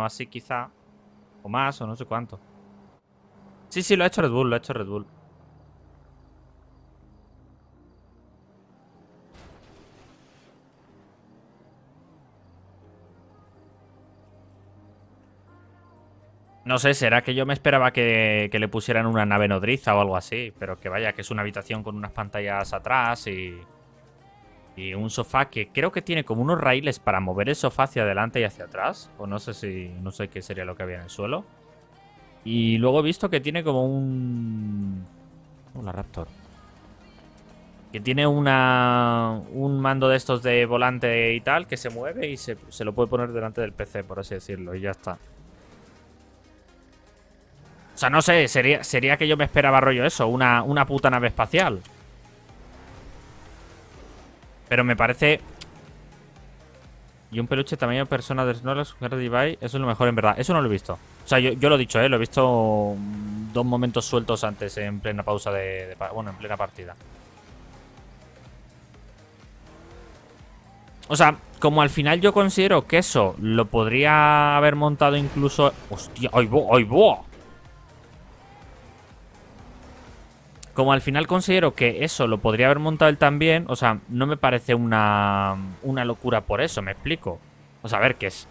o así quizá. O más, o no sé cuánto. Sí, sí, lo ha hecho Red Bull, lo ha hecho Red Bull. No sé, será que yo me esperaba que, que, le pusieran una nave nodriza o algo así. Pero que vaya, que es una habitación con unas pantallas atrás y... Y un sofá que creo que tiene como unos raíles para mover el sofá hacia adelante y hacia atrás. O no sé si... No sé qué sería lo que había en el suelo. Y luego he visto que tiene como un... Hola, Raptor. Que tiene una... Un mando de estos de volante y tal que se mueve y se, se lo puede poner delante del PC, por así decirlo. Y ya está. O sea, no sé, sería, sería que yo me esperaba rollo eso, una, una puta nave espacial. Pero me parece... Y un peluche tamaño persona de Snorlax con Device, eso es lo mejor en verdad. Eso no lo he visto. O sea, yo, yo lo he dicho, ¿eh? Lo he visto dos momentos sueltos antes en plena pausa de, de... Bueno, en plena partida. O sea, como al final yo considero que eso lo podría haber montado incluso... ¡Hostia! ¡Ay, bo! ¡Ay, bo! Como al final considero que eso lo podría haber montado él también, o sea, no me parece una, una locura por eso, me explico. O sea, ver, que es,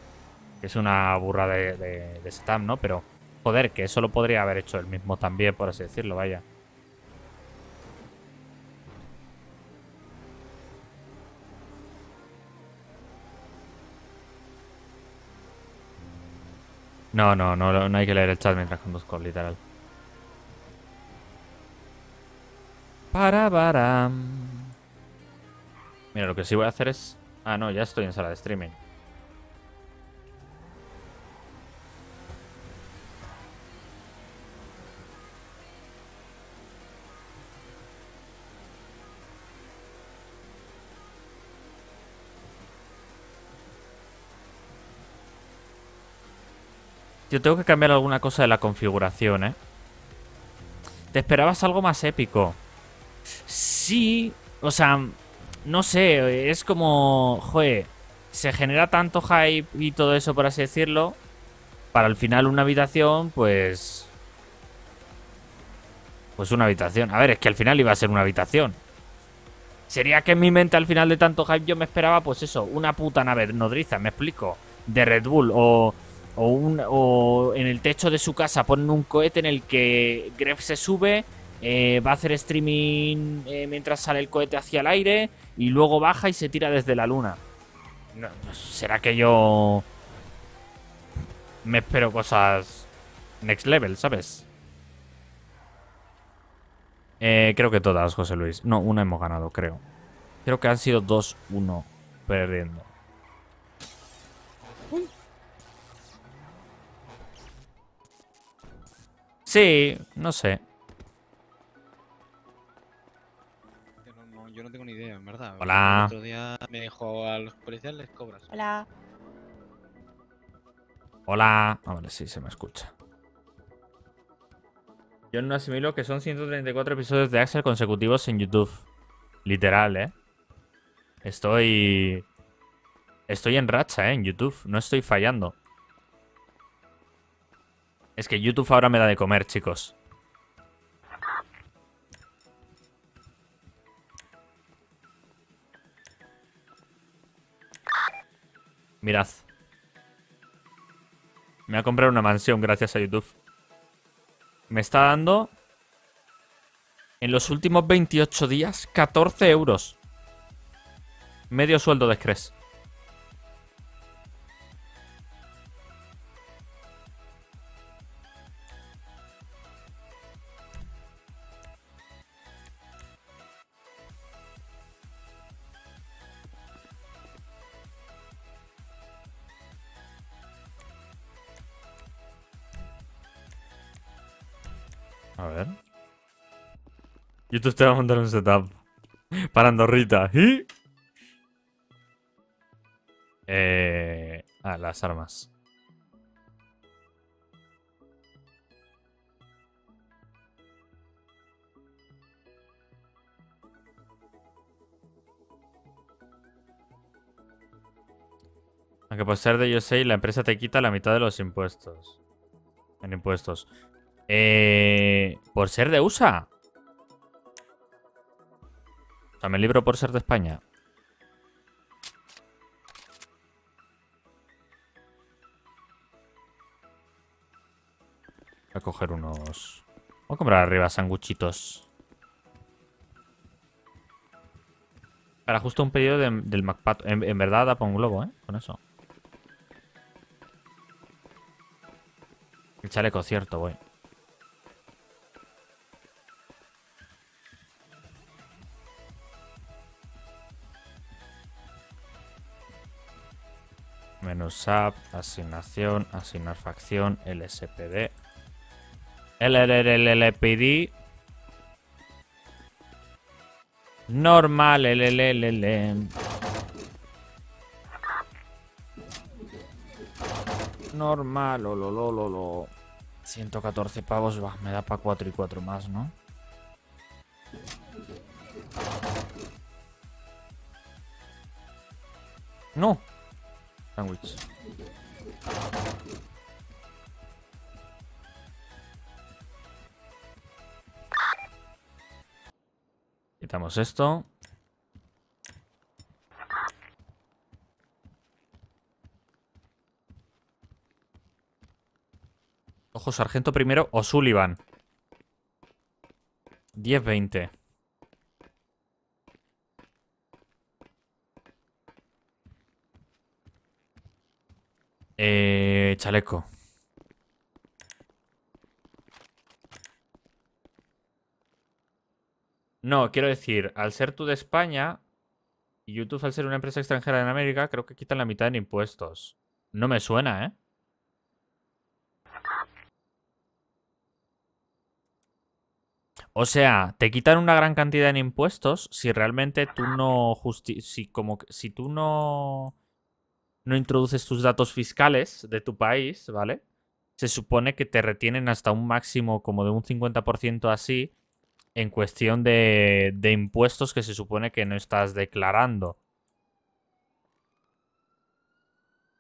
es una burra de, de, de ¿no? Pero, joder, que eso lo podría haber hecho él mismo también, por así decirlo, vaya. No, no, no, no hay que leer el chat mientras conduzco, literal. Para, para. Mira, lo que sí voy a hacer es... Ah, no, ya estoy en sala de streaming. Yo tengo que cambiar alguna cosa de la configuración, ¿eh? Te esperabas algo más épico. Sí, o sea, no sé, es como, joder, se genera tanto hype y todo eso, por así decirlo, para al final una habitación, pues... Pues una habitación. A ver, es que al final iba a ser una habitación. Sería que en mi mente al final de tanto hype yo me esperaba, pues eso, una puta nave nodriza, me explico, de Red Bull o... O, un, o en el techo de su casa ponen un cohete en el que Gref se sube eh, va a hacer streaming eh, mientras sale el cohete hacia el aire y luego baja y se tira desde la luna. ¿Será que yo me espero cosas next level, sabes? Eh, creo que todas, José Luis. No, una hemos ganado, creo. Creo que han sido 2-1 perdiendo. Sí, no sé. Tengo ni idea, en verdad. Hola. El otro día me dejó a los policías les cobras. Hola. Hola. Ah, vale, sí, se me escucha. Yo no asimilo que son 134 episodios de Axel consecutivos en YouTube. Literal, ¿eh? Estoy... Estoy en racha, ¿eh? En YouTube. No estoy fallando. Es que YouTube ahora me da de comer, chicos. Mirad. Me voy a comprar una mansión gracias a YouTube. Me está dando... En los últimos 28 días, 14 euros. Medio sueldo de Scres. YouTube te va a montar un setup. Para Andorrita. ¿Y? Eh... Ah, las armas. Aunque por ser de USA la empresa te quita la mitad de los impuestos. En impuestos. Eh, por ser de USA. O sea, me libro por ser de España. Voy a coger unos... Voy a comprar arriba sanguchitos. Para justo un pedido de- del MacPad. En, en verdad da para un globo, ¿eh? Con eso. El chaleco, cierto, voy. Menú SAP, asignación, asignar facción, LSPD. LLLLPD. Normal, LLLL. Normal, lo, lo, lo, lo, lo. 114 pavos, va, me da para 4 y 4 más, ¿no? No. Sándwich. Quitamos esto. Ojo, sargento primero o Sullivan. 10-20. Eh, chaleco. No, quiero decir, al ser tú de España y YouTube al ser una empresa extranjera en América, creo que quitan la mitad en impuestos. No me suena, ¿eh? O sea, te quitan una gran cantidad en impuestos si realmente tú no justi si como si tú no no introduces tus datos fiscales de tu país, ¿vale? Se supone que te retienen hasta un máximo como de un 50% así en cuestión de, de impuestos que se supone que no estás declarando.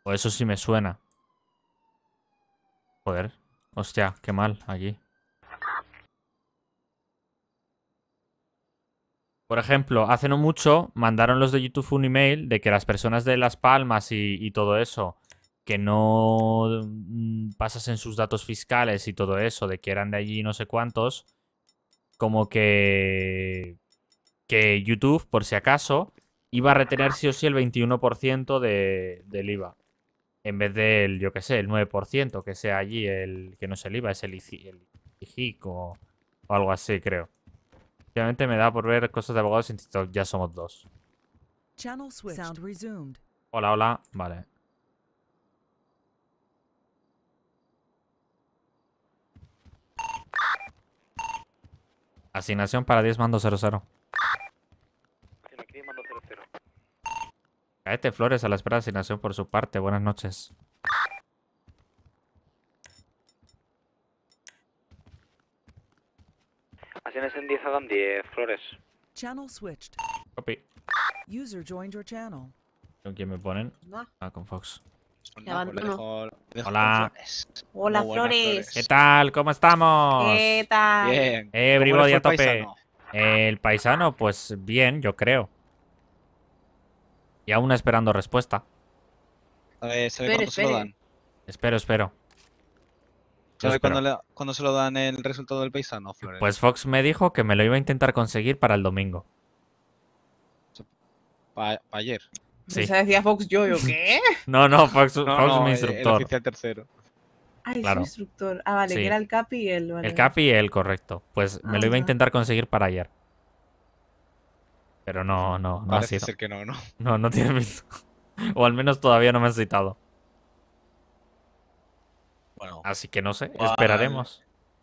O eso sí me suena. Joder. Hostia, qué mal aquí. Por ejemplo, hace no mucho mandaron los de YouTube un email de que las personas de Las Palmas y, todo eso, que no mm, pasasen sus datos fiscales y todo eso, de que eran de allí no sé cuántos, como que, que YouTube, por si acaso, iba a retener sí o sí el 21% de, del IVA. En vez del, yo qué sé, el 9%, que sea allí el, que no es el IVA, es el, o, o algo así, creo. Últimamente me da por ver cosas de abogados en TikTok, ya somos dos. Channel switched. Sound resumed. Hola, hola, vale. Asignación para 10 mando 00. Caete Flores a la espera de asignación por su parte. Buenas noches. Acciones en 10 Adam 10, Flores. Channel switched. Copy. User joined your channel. ¿Con quién me ponen? Ah, con Fox. Hola. Flores. Hola, buenas, Flores. ¿Qué tal? ¿Cómo estamos? ¿Qué tal? Bien. Eh, ¿Cómo le everybody a tope. paisano? El paisano, pues bien, yo creo. Y aún esperando respuesta. ¿Sabe, sabe Espere, se lo dan? Espero, espero. Yo ¿Sabe espero. cuándo, le- cuándo se lo dan el resultado del paisano, Flores? Pues Fox me dijo que me lo iba a intentar conseguir para el domingo. Pa- pa ayer. Sí. Se decía Fox yo, ¿yo qué? No, no, Fox, No, Fox no, mi el- El, instructor. oficial tercero. Ay, Claro. su instructor. Ah, vale, Sí. que era el Capi y él. Vale, El. Capi y el correcto. Pues me lo iba a Ajá. intentar conseguir para ayer. Pero no, no, no ha Parece sido. ser que no, ¿no? No, no tiene pinta. O al menos todavía no me han citado. Bueno, Así que no sé, esperaremos.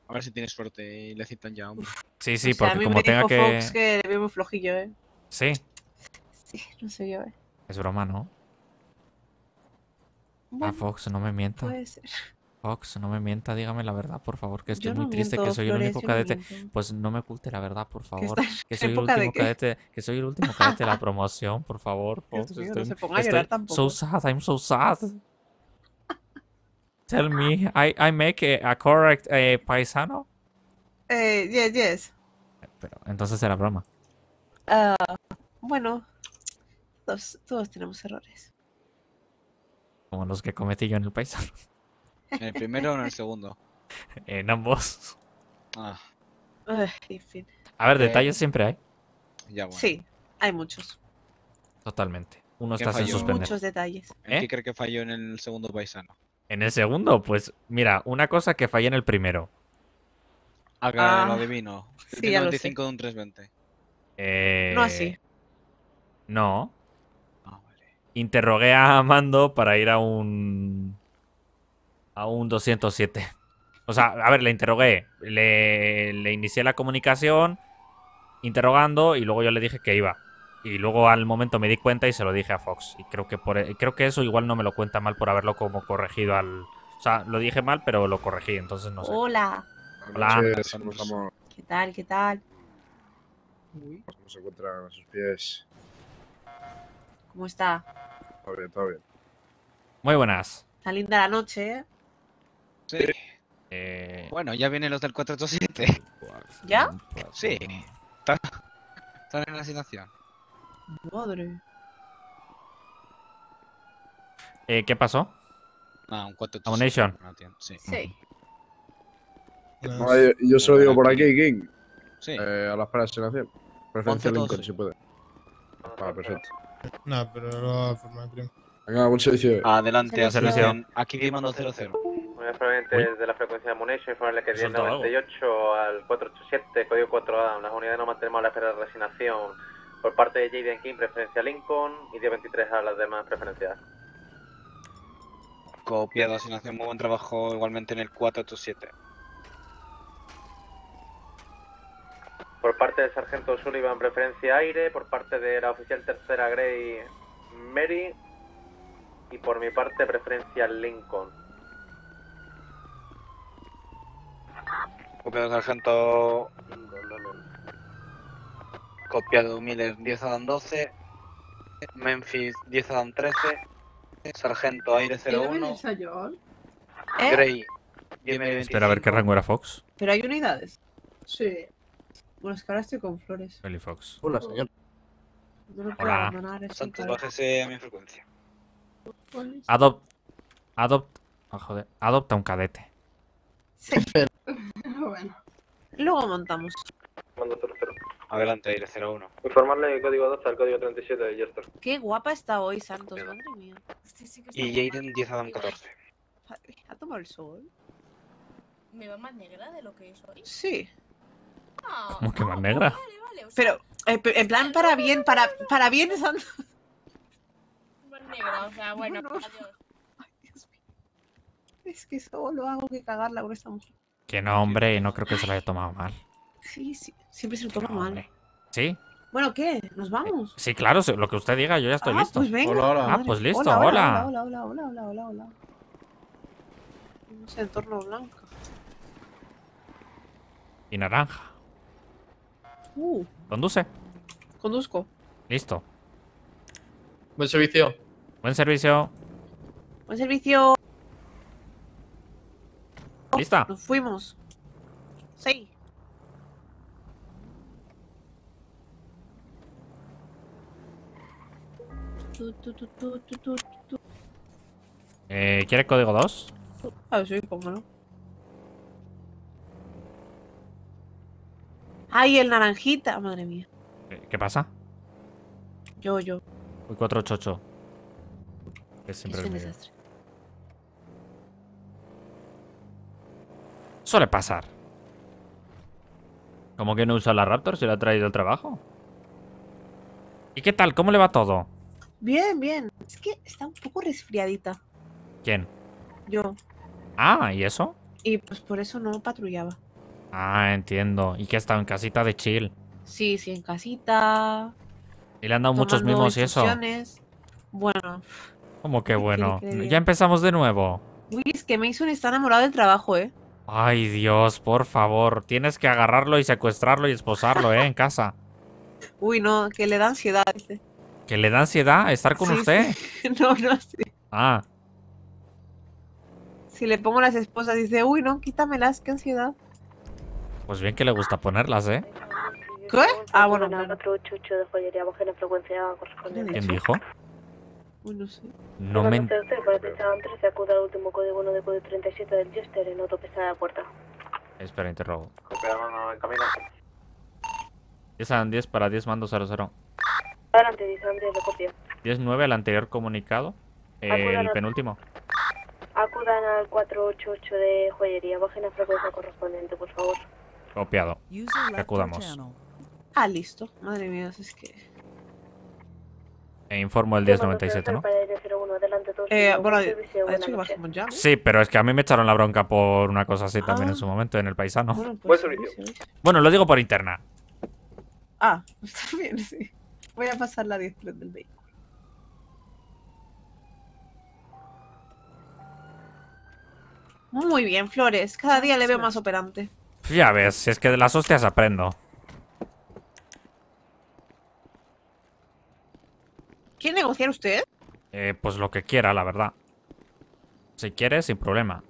a ver si tienes suerte y le citan ya, hombre. Sí, sí, O sea, a porque mí como me tenga dijo que. Fox que le veo muy flojillo, ¿eh? Sí, Sí, no sé yo, ¿eh? es broma, ¿no? Ah, Bueno, Fox, no me mienta. puede ser. Fox, no me mienta, dígame la verdad, por favor, que estoy muy triste, que soy el único no cadete. Pues no me oculte la verdad, por favor. Que soy el último cadete, que soy el último cadete de la promoción, por favor, Dios Fox. mío, no estoy, se ponga a estoy llorar so tampoco. sad, I'm so sad. Tell me, I, I make a, a correct eh, paisano. Eh, yes, yes. Pero entonces era broma. Ah, bueno, todos, todos tenemos errores. Como los que cometí yo en el paisano. ¿En el primero o en el segundo? En ambos. Ah, en fin. A ver, Eh, detalles siempre hay. ya bueno. Sí, hay muchos. Totalmente. Uno ¿Qué está sin suspender. Muchos detalles. ¿En ¿Eh? qué cree que falló en el segundo paisano? En el segundo, pues mira, una cosa que fallé en el primero. Haga Ah, lo adivino. sí, ya lo sé. 95 de un 320. Eh, No así. No. Ah, vale. Interrogué a Mando para ir a un. a un 207. O sea, a ver, le interrogué. Le, le inicié la comunicación interrogando y luego yo le dije que iba. Y luego al momento me di cuenta y se lo dije a Fox. Y creo que por e- creo que eso igual no me lo cuenta mal por haberlo como corregido al. O sea, lo dije mal, pero lo corregí, entonces no sé. Hola, Hola. ¿qué tal? ¿Qué tal? ¿Cómo se encuentran a sus pies? ¿Cómo está? Todo bien, todo bien. Muy buenas. Está linda la noche, ¿eh? Sí. Eh, Bueno, ya vienen los del 487. ¿Ya? Sí. Están en la asignación. Madre. eh, ¿Qué pasó? Ah, un 487. Abomination. No entiendo. Sí. Sí. No, yo, yo se lo digo por aquí, King. Sí. Eh, a la espera de asignación. Preferencia Lincoln, si puede. Vale, perfecto. No, pero lo va a formar primo. Venga, buen servicio. Adelante, Servicio. atención. Aquí dimando 00. Muy probablemente Uy. desde la frecuencia de Ammunition, informarle que ¿He soltado algo? 1098 al 487, código 4A, las unidades no mantenemos la espera de resignación por parte de Jaden King, preferencia Lincoln, y 1023 a las demás preferencias. Copiado, asignación. Muy buen trabajo igualmente en el 487. Por parte del sargento Sullivan, preferencia aire, por parte de la oficial tercera Grey Mary, y por mi parte, preferencia Lincoln. Copiado, sargento. Copiado, Miller 10 Adam 12. Memphis 10 Adam 13. Sargento Aire 01. ¿Eh? Grey 10 Espera a ver qué rango era Fox. ¿Pero hay unidades? Sí. Bueno, es que ahora estoy con flores. Feli Fox. Hola, señor. No lo puedo Hola. Santos, bájese a mi frecuencia. Adopt. Adopt. ah, joder. Adopta un cadete. Sí. Luego montamos. Mando 00. Adelante, Aire 01. Informarle código 12 al código 37 de Jester. Qué guapa está hoy, Santos, madre mía. Y Jaden 10 Adam 14. Padre, ¿Ha tomado el sol? ¿Me va más negra de lo que soy? Sí. Ah, ¿Cómo que más ah, negra? Vale, vale. o sea, Pero, eh, en plan, para bien, para, para bien, Santos. Más negra, o sea, bueno, No, adiós. Ay, Dios mío. Es que solo hago que cagarla con esta mujer. Que no, hombre, no creo que se lo haya tomado mal. Sí, sí. Siempre se lo toma no, mal. ¿Sí? Bueno, ¿qué? ¿Nos vamos? Sí, claro, lo que usted diga, yo ya estoy ah, listo. pues venga. Hola, hola. Ah, pues listo, hola. hola. Hola, hola, hola, hola, hola, hola. Ese entorno blanco. Y naranja. Uh, Conduce. conduzco. Listo. Buen servicio. Buen servicio. Buen servicio. ¿Lista? Nos fuimos. Sí. Tu, tu, tu, tu, tu, tu, tu. Eh, ¿Quiere código 2? Ah, sí, póngalo. ¡Ay, el naranjita! Madre mía. Eh, ¿Qué pasa? Yo, yo. Uy, 488. Que siempre Es es un desastre. Suele pasar. ¿Cómo que no usa la Raptor si la ha traído al trabajo? ¿Y qué tal? ¿Cómo le va todo? Bien, bien. Es que está un poco resfriadita. ¿Quién? Yo. Ah, ¿y eso? Y pues por eso no patrullaba. Ah, entiendo. ¿Y que ha estado en casita de chill? Sí, sí, en casita. ¿Y le han dado muchos mimos y eso? Bueno, ¿Cómo que ¿Qué quiere bueno? Ya empezamos de nuevo. uy, es que Mason está enamorado del trabajo, ¿eh? Ay, Dios, por favor. Tienes que agarrarlo y secuestrarlo y esposarlo, ¿eh? En casa. Uy, no, que le da ansiedad. dice. ¿Que le da ansiedad estar con Sí, usted? sí. No, no, sí. Ah, Si le pongo las esposas, dice, uy, no, quítamelas, qué ansiedad. pues bien que le gusta ponerlas, ¿eh? ¿Qué? Ah, bueno, claro. 488 de joyería, baja la frecuencia correspondiente. ¿Quién dijo? Uy, no sé. No me... Usted, 13, acuda al último código 1 de código 37 del Jester en autopista de la puerta. Espera, interrogo. Copiado en camino. 10 a 10 para 10 mando 00. Adelante, dice Andrés, le copio. 10-9 al anterior comunicado. eh, Acudan el penúltimo. Acudan al 488 de joyería, bajen la frecuencia correspondiente, por favor. Copiado. Acudamos. Ah, listo. Madre mía, es que... E informo el 1097, ¿no? Para el 01, adelante, todos. Eh, bueno, ha servicio, ha buena dicho que noche. bajemos ya, ¿no? Sí, pero es que a mí me echaron la bronca por una cosa así también en Ah. su momento, en el paisano. Bueno, Buen pues. Bueno, lo digo por interna. Ah, está bien, sí. Voy a pasar la 10 del vehículo. Muy bien, Flores. Cada día le veo más operante. Ya ves, si es que de las hostias aprendo. ¿Quiere negociar usted? Eh, pues lo que quiera, la verdad. Si quiere, sin problema.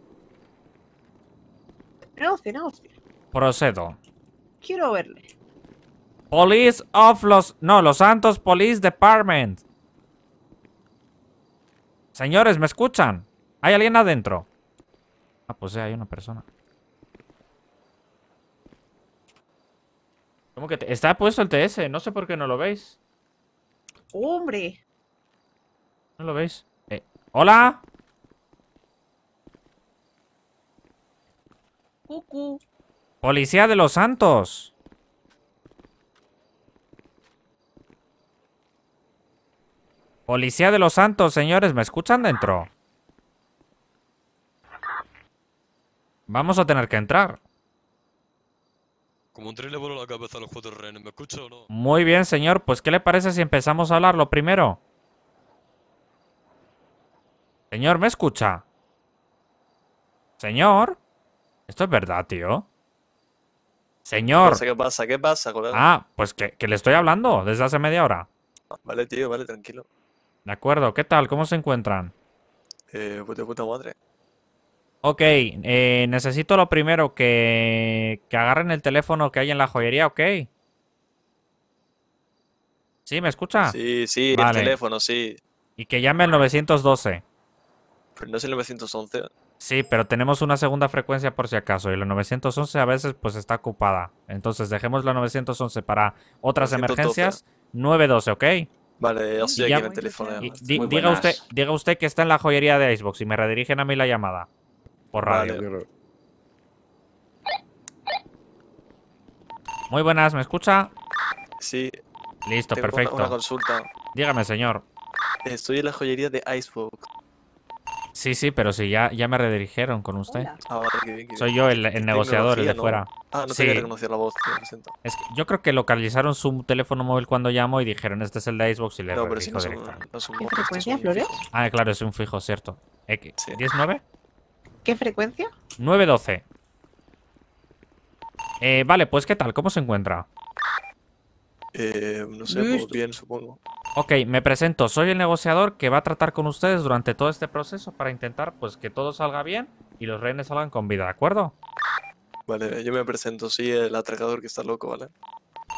Negocie, negocie. Procedo. Quiero verle. Police of los... No, Los Santos Police Department. Señores, ¿me escuchan? ¿Hay alguien adentro? Ah, pues sí, hay una persona. ¿Cómo que te- Está puesto el TS, no sé por qué no lo veis. ¡Hombre! ¿No lo veis? Eh, ¿Hola? Cucu. Policía de los Santos. Policía de los Santos, señores, ¿me escuchan dentro? Vamos a tener que entrar. Como un tren le voló la cabeza a los cuatro rehenes, ¿me escucha o no? Muy bien, señor. Pues, ¿qué le parece si empezamos a hablar lo primero? Señor, ¿me escucha? Señor. Esto es verdad, tío. Señor. ¿Qué pasa? ¿Qué pasa, colega? Ah, pues que, que le estoy hablando desde hace media hora. Vale, tío, vale, tranquilo. De acuerdo, ¿qué tal? ¿Cómo se encuentran? Eh, pues de puta madre. Ok, eh, necesito lo primero, que, que agarren el teléfono que hay en la joyería, ¿ok? ¿Sí? ¿Me escucha? Sí, sí, Vale. el teléfono, sí. Y que llame al 912. Pero no es el 911. Sí, pero tenemos una segunda frecuencia por si acaso. Y la 911 a veces pues está ocupada. Entonces dejemos la 911 para otras 912. emergencias. 912, ¿ok? Vale, ya estoy aquí en el teléfono. Diga, usted, diga usted que está en la joyería de Icebox y me redirigen a mí la llamada. Por radio. Vale. Muy buenas, ¿me escucha? Sí. Listo, tengo perfecto. Una, consulta. Dígame, señor. Estoy en la joyería de Icebox. Sí, sí, pero sí, ya, ya me redirigieron con usted. Ah, vale, qué bien, qué Soy bien. yo el, el negociador, el de fuera. Ah, no Sí. te reconocido la voz, tío, siento. Es que yo creo que localizaron su teléfono móvil cuando llamó y dijeron, este es el de Xbox y le No, pero si no son, directamente. no son ¿Qué voces, frecuencia, Flores? Ah, claro, es un fijo, cierto. Sí. ¿19? ¿Qué frecuencia? 912. Eh, vale, pues ¿qué tal? ¿Cómo se encuentra? Eh, no sé, pues bien, supongo. Ok, me presento. Soy el negociador que va a tratar con ustedes durante todo este proceso para intentar pues que todo salga bien y los rehenes salgan con vida, ¿de acuerdo? Vale, yo me presento, soy el atracador que está loco, ¿vale?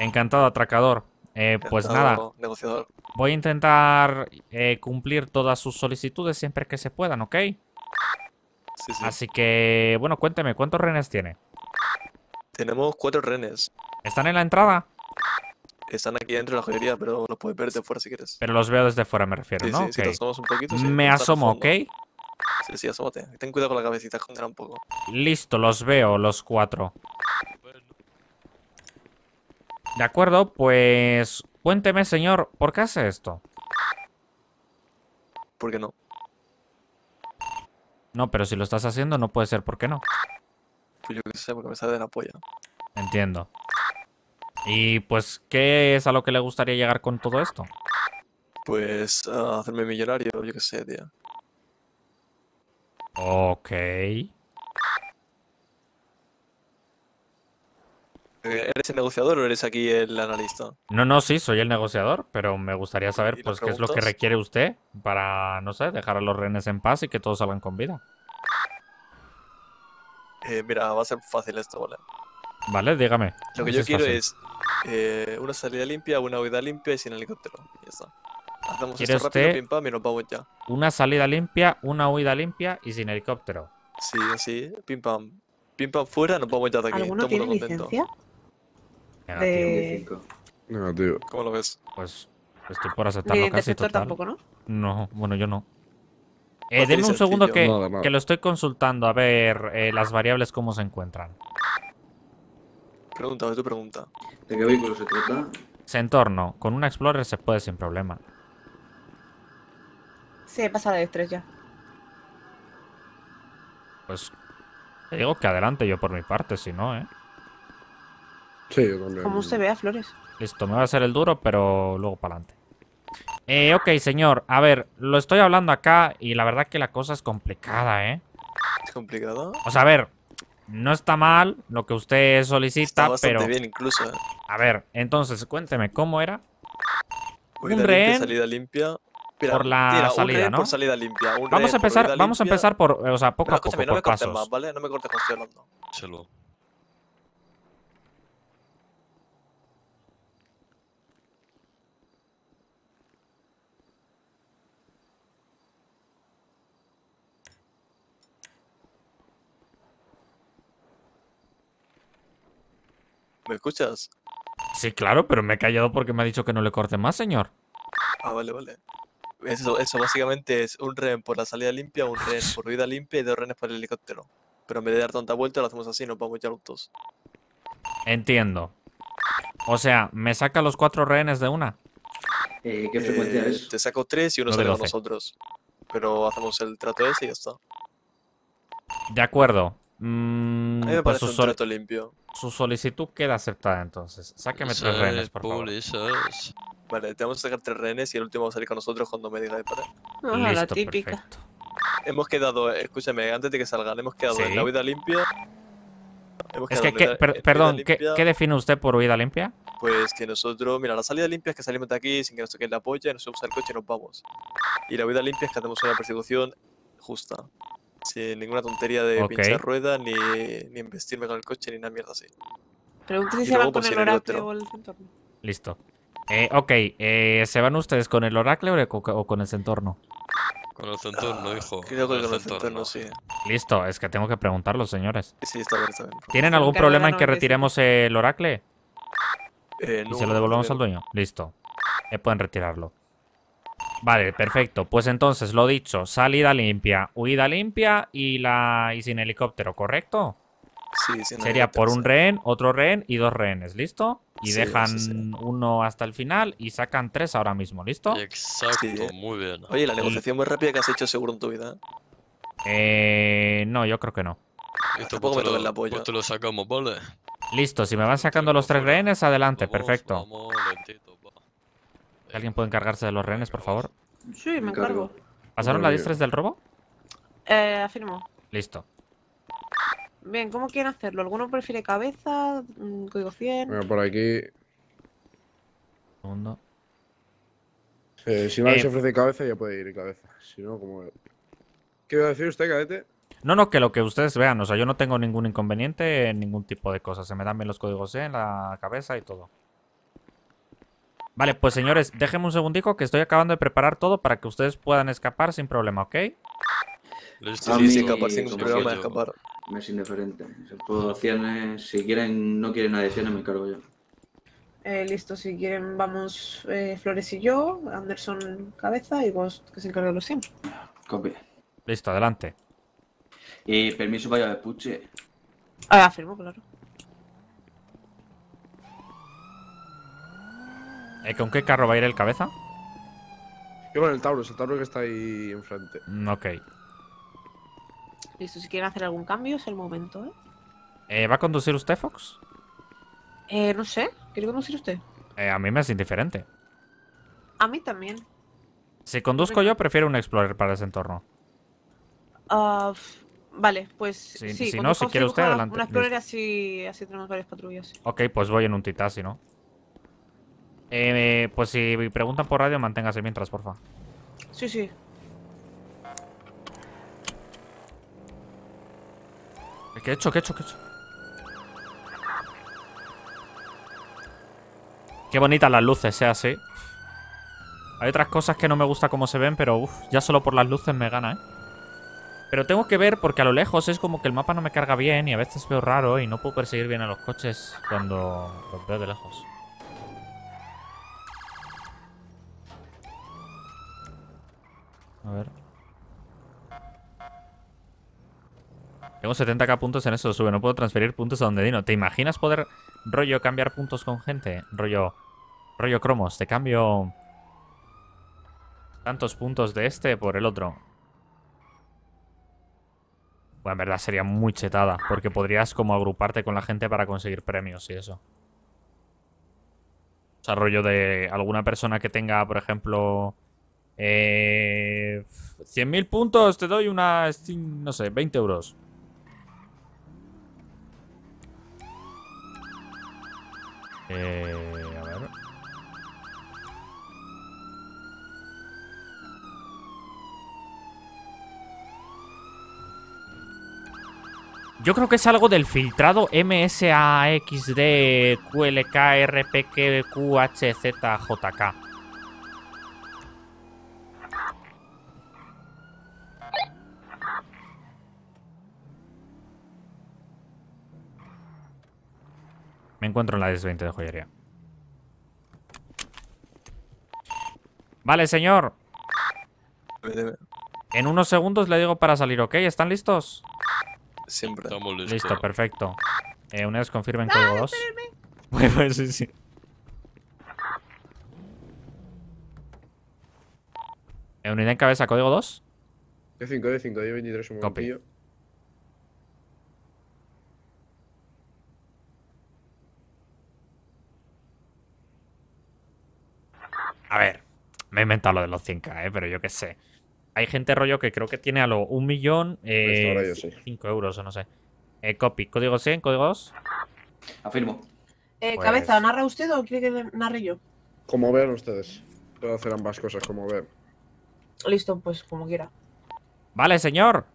Encantado, atracador. Eh, pues nada, Negociador. voy a intentar eh, cumplir todas sus solicitudes siempre que se puedan, ¿ok? Sí, sí. Así que, bueno, cuénteme, ¿cuántos rehenes tiene? Tenemos cuatro renes. ¿Están en la entrada? Están aquí dentro de la joyería, pero los puedes ver de fuera si quieres. Pero los veo desde fuera, me refiero, Sí, ¿no? sí, si te asomas un poquito. sí, Me asomo. ¿ok? Sí, sí, asómate. Ten cuidado con la cabecita, escondela un poco. Listo, los veo, los cuatro. De acuerdo, pues cuénteme, señor, ¿por qué hace esto? ¿Por qué no? No, pero si lo estás haciendo, no puede ser, ¿por qué no? Pues yo qué sé, porque me sale de la polla. Entiendo. Y pues, ¿qué es a lo que le gustaría llegar con todo esto? Pues ah, hacerme millonario, yo qué sé, tío. Ok. Eh, ¿Eres el negociador o eres aquí el analista? No, no, sí, soy el negociador, pero me gustaría saber ¿Y las pues qué es lo que requiere usted para, no sé, dejar a los rehenes en paz y que todos salgan con vida. Eh, mira, va a ser fácil esto, ¿vale? Vale, dígame. Lo que yo quiero fácil. es eh, una salida limpia, una huida limpia y sin helicóptero. Y ya está. Hacemos ¿Quiere esto rápido, pim pam, y nos vamos ya. Una salida limpia, una huida limpia y sin helicóptero. Sí, así, pim pam. Pim pam fuera, nos vamos ya de aquí. ¿Alguno Todo tiene contento. licencia? Negativo. De... Negativo. ¿Cómo lo ves? Pues estoy por aceptarlo de casi total. tampoco, ¿no? No, bueno, yo no. Eh, denme un segundo que, sencillo. Nada, nada. que lo estoy consultando a ver eh, las variables cómo se encuentran. Pregunta, tu pregunta. ¿De qué vehículo se trata? Se entorno. Con una Explorer se puede sin problema. Sí, pasa de estrés ya. Pues te digo que adelante yo por mi parte, si no, ¿eh? Sí, yo también. Como usted vea, Flores. Listo, me va a hacer el duro, pero luego para adelante. Eh, ok, señor. A ver, lo estoy hablando acá y la verdad que la cosa es complicada, ¿eh? ¿Es complicado? O sea, a ver, no está mal lo que usted solicita, pero... bien incluso, ¿eh? A ver, entonces, cuénteme, ¿cómo era? Huida Un limpia, rehén salida limpia. Mira, por la tira, salida, ¿no? por salida limpia. un Vamos a empezar, vamos a empezar por, o sea, poco Pero a poco, no por me cortes más, ¿vale? No me cortes estoy hablando. Chelo. ¿Me escuchas? Sí, claro, pero me he callado porque me ha dicho que no le corte más, señor. Ah, vale, vale. Eso, eso básicamente es un rehén por la salida limpia, un rehén por huida limpia y dos rehenes por el helicóptero. Pero en vez de dar tanta vuelta, lo hacemos así, nos vamos ya dos. Entiendo. O sea, ¿me saca los cuatro rehenes de una? Eh, ¿Qué frecuencia Eh, es? Te saco tres y uno sale con nosotros. Pero hacemos el trato ese y ya está. De acuerdo. Mm, A mí me pues parece su, un limpio. su solicitud queda aceptada entonces. Sáqueme tres rehenes, por favor. Vale, te vamos a sacar tres rehenes y el último va a salir con nosotros cuando me diga de parar. Ah, la típica. perfecto. Hemos quedado, escúchame, antes de que salgan, hemos quedado en la huida limpia. Hemos Es quedado que, en ¿qué- huida- per- perdón, ¿qué, define usted por huida limpia? Pues que nosotros, mira, la salida limpia es que salimos de aquí sin que nos toquen la polla, nos subimos al coche y nos vamos. Y la huida limpia es que hacemos una persecución justa. Sin ninguna tontería de Ok. pinchar ruedas, ni, ni investirme con el coche, ni nada mierda así. Pregunta si Y se van luego, con pues, el oráculo o el centorno. Listo. Eh, ok, eh, ¿se van ustedes con el Oracle o co- o con el Centorno? Con el centurno, hijo. Ah, Creo que con el centurno sí. Listo, es que tengo que preguntarlo, señores. Sí, está bien, está bien. ¿Tienen algún problema en que 95. retiremos el Oracle? Eh, ¿Y no, se lo devolvemos no al dueño? Listo. Eh, pueden retirarlo. Vale, perfecto. Pues entonces, lo dicho, salida limpia, huida limpia y la y sin helicóptero, ¿correcto? Sí, no, Sería por un rehén, otro rehén y dos rehenes, ¿listo? Y Sí, dejan sí, sí. uno hasta el final y sacan tres ahora mismo, ¿listo? Exacto, Sí, eh. muy bien. Oye, la negociación muy rápida que has hecho seguro en tu vida. Eh, no, yo creo que no. Listo, tampoco pues me te toques lo- la polla. Pues te lo sacamos, ¿vale? Listo, si me van sacando los tres rehenes, adelante, Vamos, perfecto. Vamos, lentito. ¿Alguien puede encargarse de los rehenes, por favor? Sí, me encargo. ¿Pasaron Muy la bien. distress del robo? Eh, afirmo. Listo. Bien, ¿cómo quieren hacerlo? ¿Alguno prefiere cabeza? ¿Código 100? Venga, por aquí. Segundo. Eh, si nadie Eh, se ofrece cabeza, ya puede ir cabeza. Si no, como. ¿Qué iba a decir usted, cadete? No, no, que lo que ustedes vean. O sea, yo no tengo ningún inconveniente en ningún tipo de cosas. Se me dan bien los códigos E en la cabeza y todo. Vale, pues señores, déjenme un segundico que estoy acabando de preparar todo para que ustedes puedan escapar sin problema, ¿ok? Listo. A Sí, mí, sí, escapar sin problema, escapar. Me es indiferente. Puedo acciones. Si quieren, no quieren adhesiones, me encargo yo. Eh, listo, si quieren vamos eh, Flores y yo, Anderson cabeza y vos que se encargue de los 100. Copia. Listo, adelante. Y permiso para llevar puche. Ah, afirmo, claro. Eh, ¿Con qué carro va a ir el cabeza? Yo con el Taurus, el Taurus que está ahí enfrente. Mm, ok. Listo, si quieren hacer algún cambio es el momento, ¿eh? Eh, ¿Va a conducir usted, Fox? Eh, no sé, ¿quiere conducir usted? Eh, a mí me es indiferente. A mí también. Si conduzco yo, prefiero un Explorer para ese entorno. Ah, f- vale, pues Si- sí. si no, si quiere usted, adelante, Una explorer así, así tenemos varias patrullas. Ok, pues voy en un titán, si no. Eh, pues si preguntan por radio, manténgase mientras, porfa. Sí, sí. ¿Qué he hecho? ¿Qué he hecho? ¿Qué he hecho? Qué bonitas las luces, sea así. Hay otras cosas que no me gusta cómo se ven, pero uf, ya solo por las luces me gana, ¿eh? Pero tengo que ver porque a lo lejos es como que el mapa no me carga bien y a veces veo raro y no puedo perseguir bien a los coches cuando los veo de lejos. A ver. Tengo 70k puntos en eso, sube. No puedo transferir puntos a donde Dino. ¿Te imaginas poder, rollo, cambiar puntos con gente? Rollo, rollo cromos. Te cambio tantos puntos de este por el otro. Bueno, en verdad sería muy chetada, porque podrías como agruparte con la gente para conseguir premios y eso. O sea, rollo de alguna persona que tenga, por ejemplo, eh, 100.000 puntos, te doy una, no sé, 20 euros. Eh. Yo creo que es algo del filtrado MSAXD QLK RPQHZJK. Me encuentro en la DS20 de joyería. Vale, señor. En unos segundos le digo para salir, ¿ok? ¿Están listos? Siempre. Estamos listos. Listo, perfecto. Eh, una vez confirmen código 2. Pues, pues, sí, sí. Eh, unidad en cabeza, código 2. D5, D5, D23, un Copy. momentillo. A ver, me he inventado lo de los 100k, ¿eh? pero yo qué sé. Hay gente rollo que creo que tiene a lo 1 millón, Pues ahora eh, yo sí. 5 euros o no sé. Eh, copy, código 100, código 2. Afirmo. Eh, Pues- Cabeza, ¿narra usted o quiere que narre yo? Como vean ustedes. Puedo hacer ambas cosas como vean. Listo, pues como quiera. Vale, señor.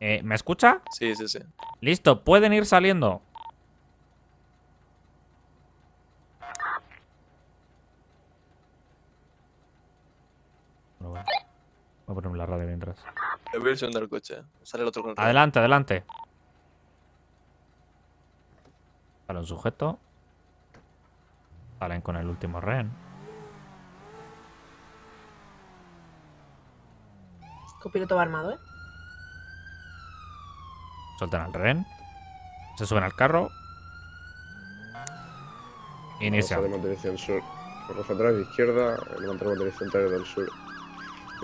Eh, ¿Me escucha? Sí, sí, sí. Listo, pueden ir saliendo. Bueno, bueno. Voy a ponerme la radio mientras. Voy a ir subiendo al coche. Sale el otro con el radio. Adelante, adelante. Sale un sujeto. Salen con el último rehén. Copiloto va armado, ¿eh? Sueltan al rehén. Se suben al carro. Inicia. Salimos dirección sur. Rojo atrás, izquierda. Levantamos dirección del sur.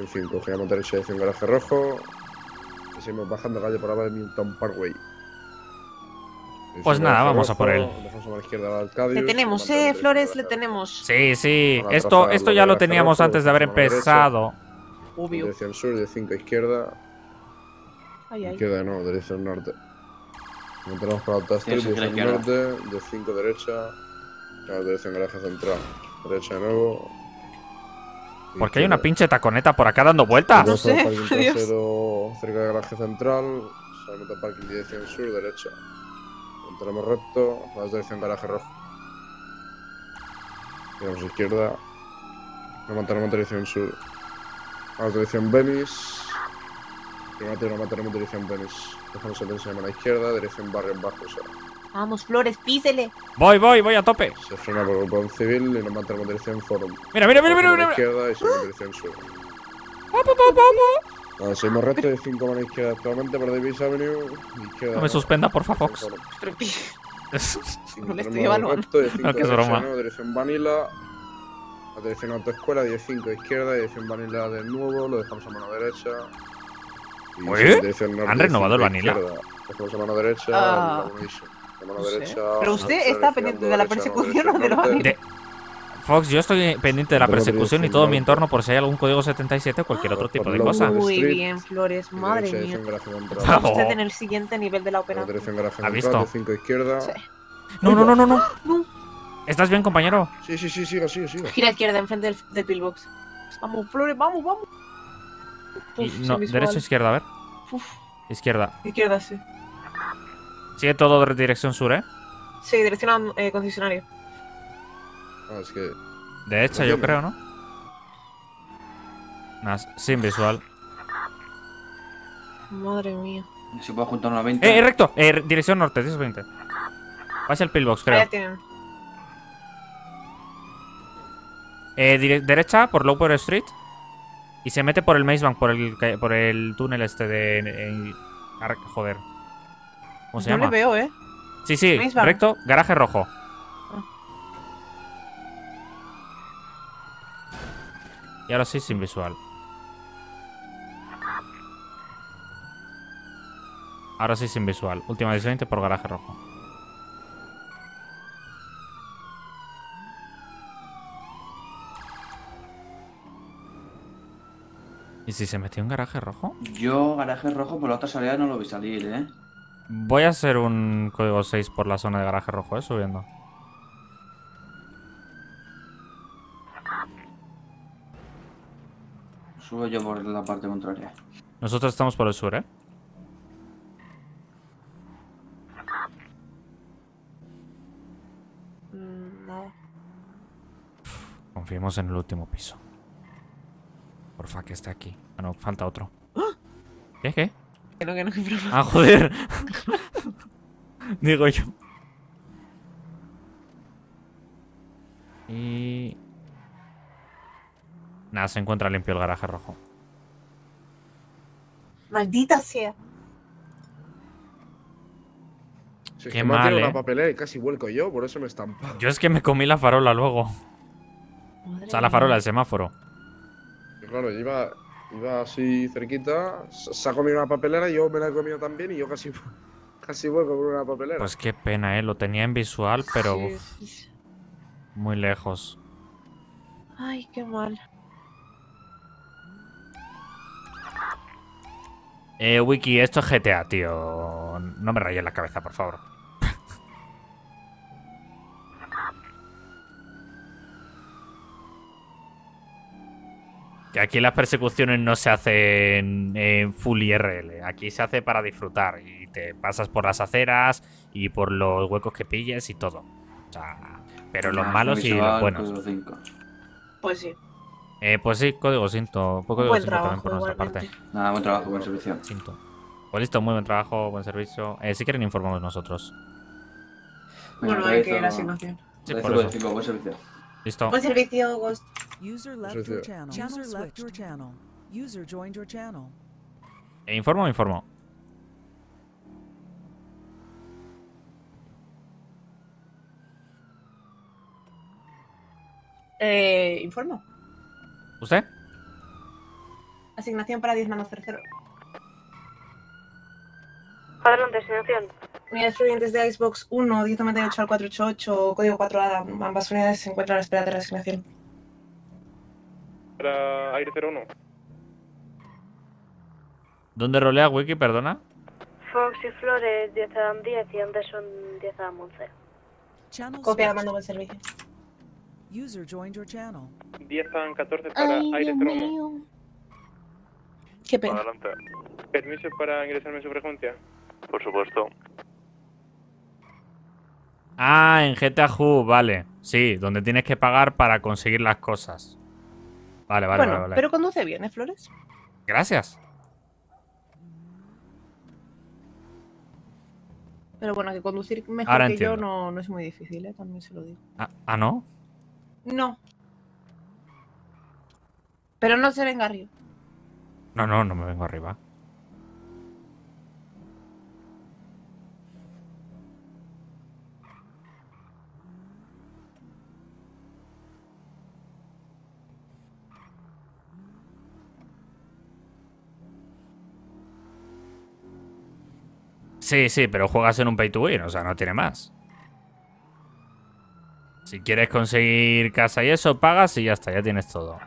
En 5, giramos derecha dirección garaje rojo. Y seguimos bajando calle por abajo de Newton Parkway. Pues nada, vamos a por rojo, él. A la izquierda al Le tenemos, eh, Flores, le rojo. tenemos. Sí, sí. Esto, esto ya lo teníamos rojo, antes de haber la empezado. Obvio. Dirección sur, de 5 izquierda. Ay, ay. Izquierda no, dirección norte. Entramos que la dirección norte, de 5 derecha. Dirección garaje central. Derecha de nuevo. ¿Por qué hay una pinche taconeta por acá dando vueltas? No sé, trasero cerca del garaje central. Salimos del parking dirección sur, derecha. Entramos recto, vamos dirección garaje rojo. Giramos izquierda. Nos mantenemos dirección sur. Vamos dirección Venice. Primero mantenemos dirección Venice. Dejamos el Venice a la izquierda, dirección barrios bajos. Vamos, Flores, písele. Voy, voy, voy a tope. Se frena por grupo civil y nos mantenemos dirección Forum. Mira, mira, mira, mira, mira. la izquierda y seguimos dirección sur. Opo. Nada, seguimos recto de 5 mano izquierda actualmente por Davis Avenue. Izquierda No me suspenda, pi- Y No le estoy evaluando. recto de 5 No, que es derecha, broma. Dirección Vanilla. La dirección autoescuela, 15 izquierda, dirección Vanilla de nuevo, lo dejamos a mano derecha. ¿Eh? ¿Han renovado el 15 Vanilla? izquierda. Dejamos a mano derecha, Ah. La mano derecha. Pero usted está pendiente de la persecución o de lo norte. De- Fox, yo estoy pendiente de la persecución y todo mi entorno por si hay algún código 77 o cualquier otro tipo de cosa. Muy bien, Flores, madre mía. usted en el siguiente nivel de la garaje ¿Ha visto? de 5 izquierda. No, no, no, no, no. ¿Estás bien, compañero? Sí, sí, sí, siga, siga, siga. Gira izquierda, enfrente del, del pillbox. Vamos, Flores, vamos, vamos. Uf, no, sin visual. derecha o izquierda, a ver. Uf, Izquierda. izquierda, sí. Sigue todo de dirección sur, ¿eh? Sí, dirección a eh, concesionario. Ah, es que. Derecha, yo creo, ¿no? Nada, sin visual. Madre mía. Si puedo juntar una 20. Eh, eh, recto. Eh, dirección norte, 1020. Pasa el pillbox, creo. Ahí tienen. Eh, derecha por Lower Street. Y se mete por el Maze Bank, por el, por el túnel este de. en- joder. ¿Cómo se no llama? le veo, ¿eh? Sí, sí, Maze recto, garaje rojo. Ah. Y ahora sí, sin visual. Ahora sí, sin visual. Última 1020 por garaje rojo. ¿Y si se metió en garaje rojo? Yo, garaje rojo, por la otra salida no lo vi salir, ¿eh? Voy a hacer un código 6 por la zona de garaje rojo, ¿eh? Subiendo. Subo yo por la parte contraria. Nosotros estamos por el sur, ¿eh? Mm, nada. Confiemos en el último piso. Porfa, que esté aquí. Ah, no, falta otro. ¿Qué? ¿Qué? Que no, que no, que broma. Ah, joder. Digo yo. Y... Nada, se encuentra limpio el garaje rojo. Maldita sea. Si es Qué que me ha tirado mal, una ¿eh? papelera y casi vuelco yo, por eso me he estampado. Yo es que me comí la farola luego. Madre O sea, la farola, el semáforo. Claro, iba, iba así cerquita, se ha comido una papelera y yo me la he comido también y yo casi, casi vuelco por una papelera. Pues qué pena, ¿eh? Lo tenía en visual, pero Sí, uf, sí, sí. muy lejos. Ay, qué mal. Eh, Wiki, esto es GTA, tío. No me rayes la cabeza, por favor. Aquí las persecuciones no se hacen en full IRL. Aquí se hace para disfrutar. Y te pasas por las aceras y por los huecos que pilles y todo. O sea, pero los malos y los buenos. código cinco. Pues sí. Eh, pues sí, código Sinto. Poco código Buen Sinto también trabajo, por nuestra parte. Nada, buen trabajo, buen servicio. Sinto. Pues listo, muy buen trabajo, buen servicio. Eh, si quieren informamos nosotros. Bueno, hay que ir a asignación. Sí, por eso. cinco, buen servicio. Listo. Buen servicio, Ghost. User left your channel. User left your channel. User joined your channel. Eh, ¿Informo o informo? Eh, informo. ¿Usted? Asignación para 10 manos 00. Adelante, asignación. Unidades fluyentes de Icebox 1, 1098 al 488, código 4A. Ambas unidades se encuentran a la espera de la asignación. Para Aire 01. ¿Dónde rolea Wiki, perdona? Fox y Flores 10 a 10 y Anderson 10 a 11. Channel Copia, mando buen servicio. User joined your channel. 10 a 14 para Aire 01. Qué pena. Adelante. ¿Permiso para ingresarme en su frecuencia? Por supuesto. Ah, en GTA Who, vale. Sí, donde tienes que pagar para conseguir las cosas. Vale, vale, bueno, vale, vale. pero conduce bien, ¿eh, Flores? Gracias. Pero bueno, que conducir mejor Ahora que entiendo. yo no, no es muy difícil, ¿eh? También se lo digo. Ah, ah, ¿no? No. Pero no se venga arriba. No, no, no me vengo arriba. Sí, sí, pero juegas en un pay to win, o sea, no tiene más. Si quieres conseguir casa y eso, pagas y ya está, ya tienes todo.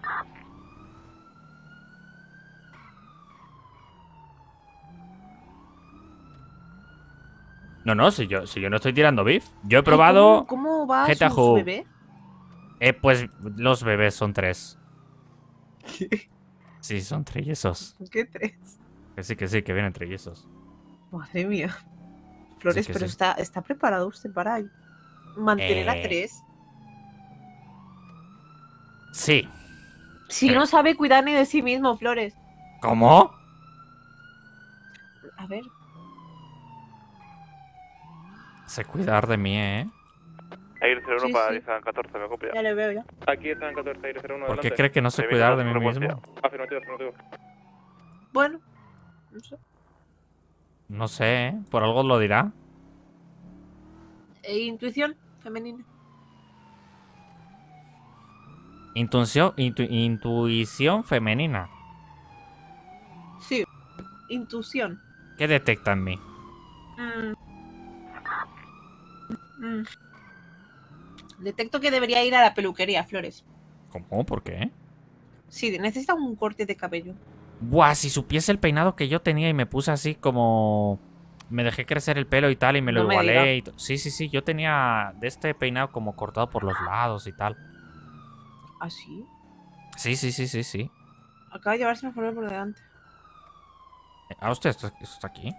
No, no, si yo, si yo no estoy tirando beef. Yo he probado. ¿Cómo, cómo va su, bebé? Eh, pues los bebés son tres. Sí, son trillizos. ¿Qué tres? Que sí, que sí, que vienen trillizos. Madre mía. Flores, que pero sí. está, ¿está preparado usted para mantener a Eh. tres? Sí. Si creo- no sabe cuidar ni de sí mismo, Flores. ¿Cómo? A ver, Sé cuidar de mí, ¿eh? Aire 01 Sí, para sí. 10 14, me copia. ya le veo ya. Aquí están 14, Aire 01. ¿Por qué cree que no sé cuidar de mí mismo? Afirmativo, afirmativo. Bueno, no sé. No sé, ¿eh? Por algo lo dirá. Eh, intuición femenina. Intuición, intu- intuición femenina. Sí, intuición. ¿Qué detecta en mí? Mm. Mm. Detecto que debería ir a la peluquería, Flores. ¿Cómo? ¿Por qué? Sí, necesita un corte de cabello. Buah, si supiese el peinado que yo tenía y me puse así como... Me dejé crecer el pelo y tal y me lo No me igualé diga. y Sí, sí, sí, yo tenía de este peinado como cortado por los lados y tal. ¿Ah, sí? Sí, sí, sí, sí, sí. Acaba de llevarse una flor por delante. Ah, hostia, esto, esto está aquí.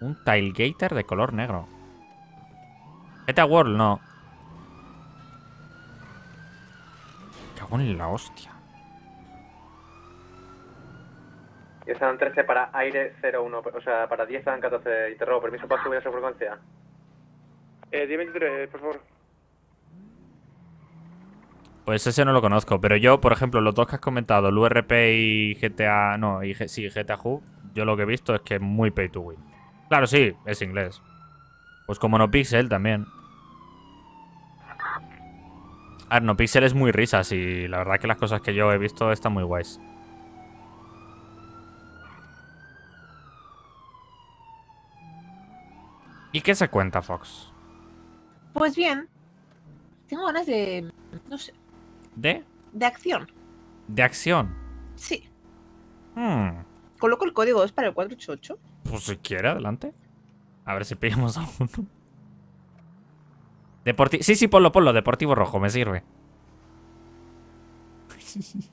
Un tailgater de color negro. GTA World, no. Cago en la hostia. Y están 13 para Aire 01, o sea, para 10 están 14. Interrogo, permiso para subir a su frecuencia. Eh, 1023, por favor. Pues ese no lo conozco, pero yo, por ejemplo, los dos que has comentado, el URP y GTA. No, y G- sí, GTA Hub, yo lo que he visto es que es muy pay to win. Claro, sí, es inglés. Pues como No Pixel también. A ver, No Pixel es muy risas y la verdad que las cosas que yo he visto están muy guays. ¿Y qué se cuenta, Fox? Pues bien, tengo ganas de. No sé, ¿De? de acción. ¿De acción? Sí. Hmm. Coloco el código, es para el 488. Pues si quiere, adelante. A ver si pillamos a uno. Deporti sí, sí, ponlo, ponlo. Deportivo rojo, me sirve.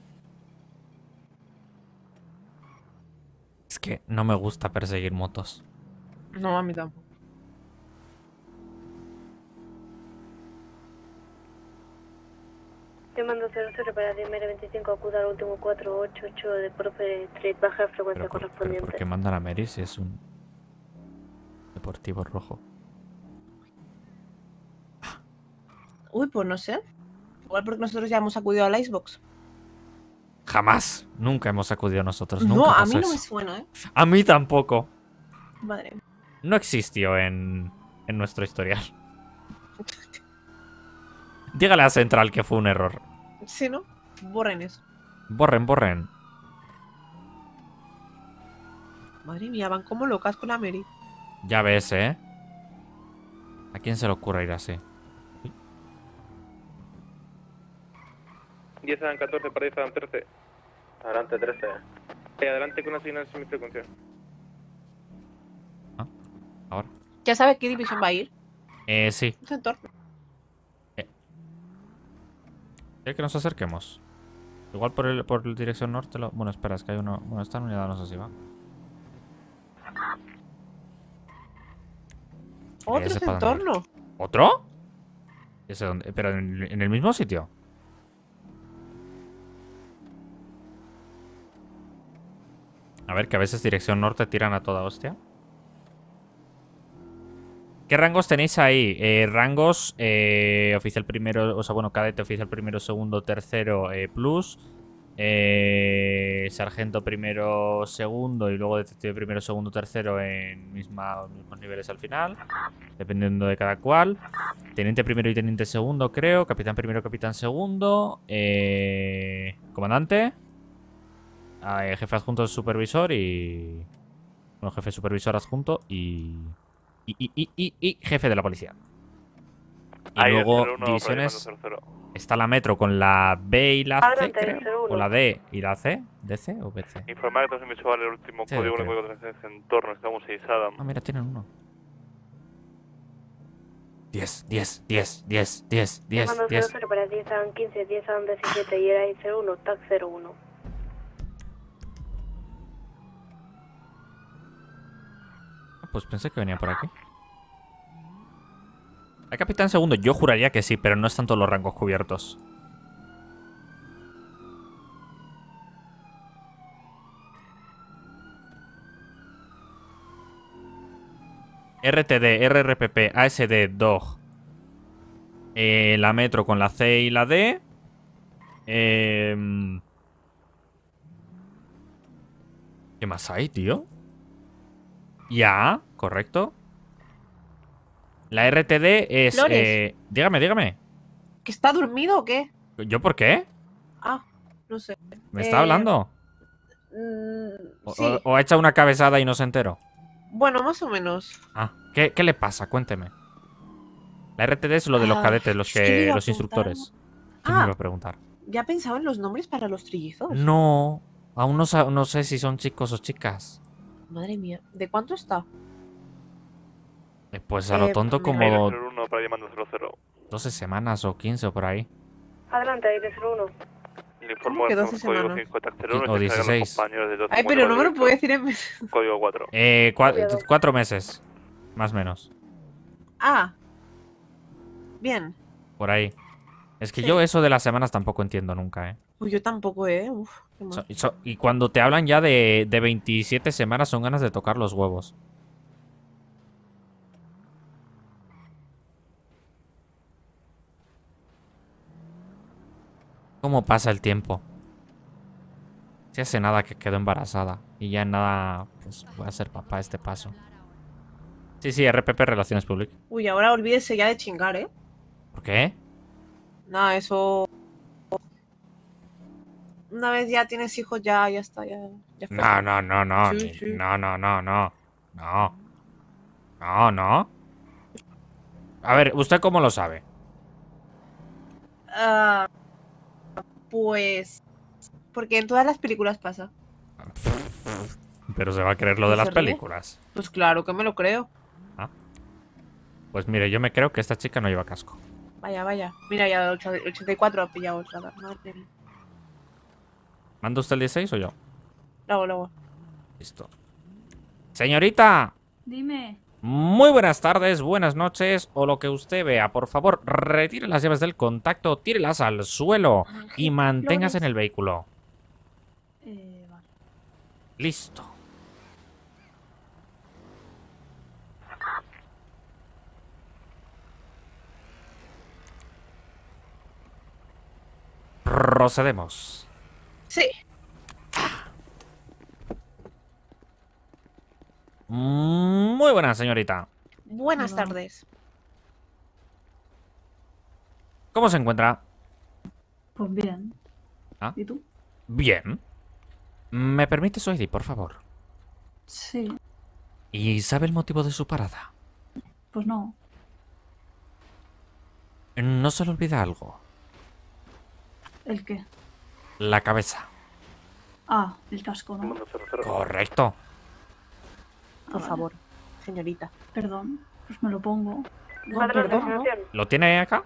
Es que no me gusta perseguir motos. No, a mí tampoco. Te mando 00 para Dimere 25, acuda al último 488 de Profe Street, baja la frecuencia Pero, correspondiente. ¿por qué mandan a Mary si es un deportivo rojo? Uy, pues no sé. Igual porque nosotros ya hemos acudido a la Xbox. Jamás. Nunca hemos acudido nosotros. No, Nunca a pasó mí no me eso. suena, ¿eh? A mí tampoco. Madre. No existió en, en nuestro historial. Dígale a Central que fue un error. Sí, ¿no? Borren eso. Borren, borren. Madre mía, van como locas con la Mary. Ya ves, ¿eh? ¿A quién se le ocurre ir así? 10 están 14 para 10 están 13. Adelante, 13. Y adelante con una señal sin frecuencia. Ahora. ¿Ya sabe qué división va a ir? Eh, sí. Un entorno. ¿Quiere que nos acerquemos? Igual por el por la dirección norte lo... Bueno, espera, es que hay uno... Bueno, esta unidad no sé si va. Otro entorno. ¿Otro? ¿Ese dónde? ¿Pero en, en el mismo sitio? A ver, que a veces dirección norte tiran a toda hostia. ¿Qué rangos tenéis ahí? Eh, rangos, eh, oficial primero, o sea, bueno, cadete, oficial primero, segundo, tercero, eh, plus. eh, sargento primero, segundo y luego detective primero, segundo, tercero en misma, mismos niveles al final. Dependiendo de cada cual. Teniente primero y teniente segundo, creo. Capitán primero, capitán segundo. comandante. ah, jefe adjunto supervisor y... Bueno, jefe supervisor adjunto y... Y, y, y, y, y jefe de la policía. Y luego 01, divisiones. programando 00. Está la metro con la B y la C, creo. 01. O la D y la C. ¿DC o BC? Informar que tenemos vale el último Sí, código creo. único de entorno. Estamos en Sadam. Ah, mira, tienen uno. 10, 10, 10, 10, 10, 10, Llamando 10. 00 para 10 a 15, 10 a 17 y era 01, TAC 01. Pues pensé que venía por aquí. ¿Hay capitán segundo? Yo juraría que sí, pero no están todos los rangos cubiertos. RTD, RRPP, ASD, DOG. Eh, la metro con la C y la D. Em, ¿Qué más hay, tío? Ya, correcto. La RTD es... Eh, dígame, dígame. ¿Que está dormido o qué? ¿Yo por qué? Ah, no sé. ¿Me está Eh, hablando? mm, O, sí. o- o ha echado una cabezada y no se enteró? Bueno, más o menos. Ah, ¿qué, qué le pasa? Cuénteme. La RTD es lo de los Ah, cadetes, los, que los instructores. ¿Quién me Ah. iba a preguntar? ¿Ya pensaba en los nombres para los trillizos? No, aún no, no sé si son chicos o chicas. Madre mía. ¿De cuánto está? Eh, Pues a lo Eh, tonto como Aire 01 para llamando 00. 12 semanas o 15 o por ahí. Adelante, aire 01. Le informo ¿Cómo que que 12 código semanas? 5 TAC 01 O y se cargan 16. los compañeros de 12 Ay, pero no me lo puede decir en vez. Código 4. Eh, cua- Cuidado. cuatro meses, más o menos, Ah. Bien. por ahí. Es que Sí. yo eso de las semanas tampoco entiendo nunca, ¿eh? Pues yo tampoco, ¿eh? Uf, qué mal. So- y so- y cuando te hablan ya de, de 27 semanas son ganas de tocar los huevos. ¿Cómo pasa el tiempo? Si hace nada que quedó embarazada. Y ya nada, pues voy a ser papá a este paso. Sí, sí, RPP Relaciones Públicas. Uy, ahora olvídese ya de chingar, ¿eh? ¿Por qué? Nada, eso. Una vez ya tienes hijos, ya, ya está, ya. ya fue. No, no, no, no. Sí, ni- sí. No, no, no, no. No. No, no. A ver, ¿usted cómo lo sabe? Ah, pues. Porque en todas las películas pasa. Pero se va a creer lo de ¿Y las ríe? películas. Pues claro que me lo creo. Pues mire, yo me creo que esta chica no lleva casco. Vaya, vaya. Mira, ya ocho- 84 ha pillado otra. Madre mía. ¿Manda usted el 16 o yo? Luego, luego. Listo. Señorita, Dime. Muy buenas tardes, buenas noches o lo que usted vea. Por favor, retire las llaves del contacto, tírelas al suelo y manténgase en el vehículo. Eh, vale. Listo. Procedemos. Sí. Muy buena, señorita. Buenas Hola. tardes. ¿Cómo se encuentra? Pues bien. Ah. ¿Y tú? Bien. ¿Me permite su ID, por favor? Sí. ¿Y sabe el motivo de su parada? Pues no. No se le olvida algo. ¿El qué? La cabeza. Ah, el casco, ¿no? Correcto. Por vale. favor, señorita. Perdón. Pues me lo pongo. No, Padrón de perdón, ¿no? asignación. ¿Lo tiene acá?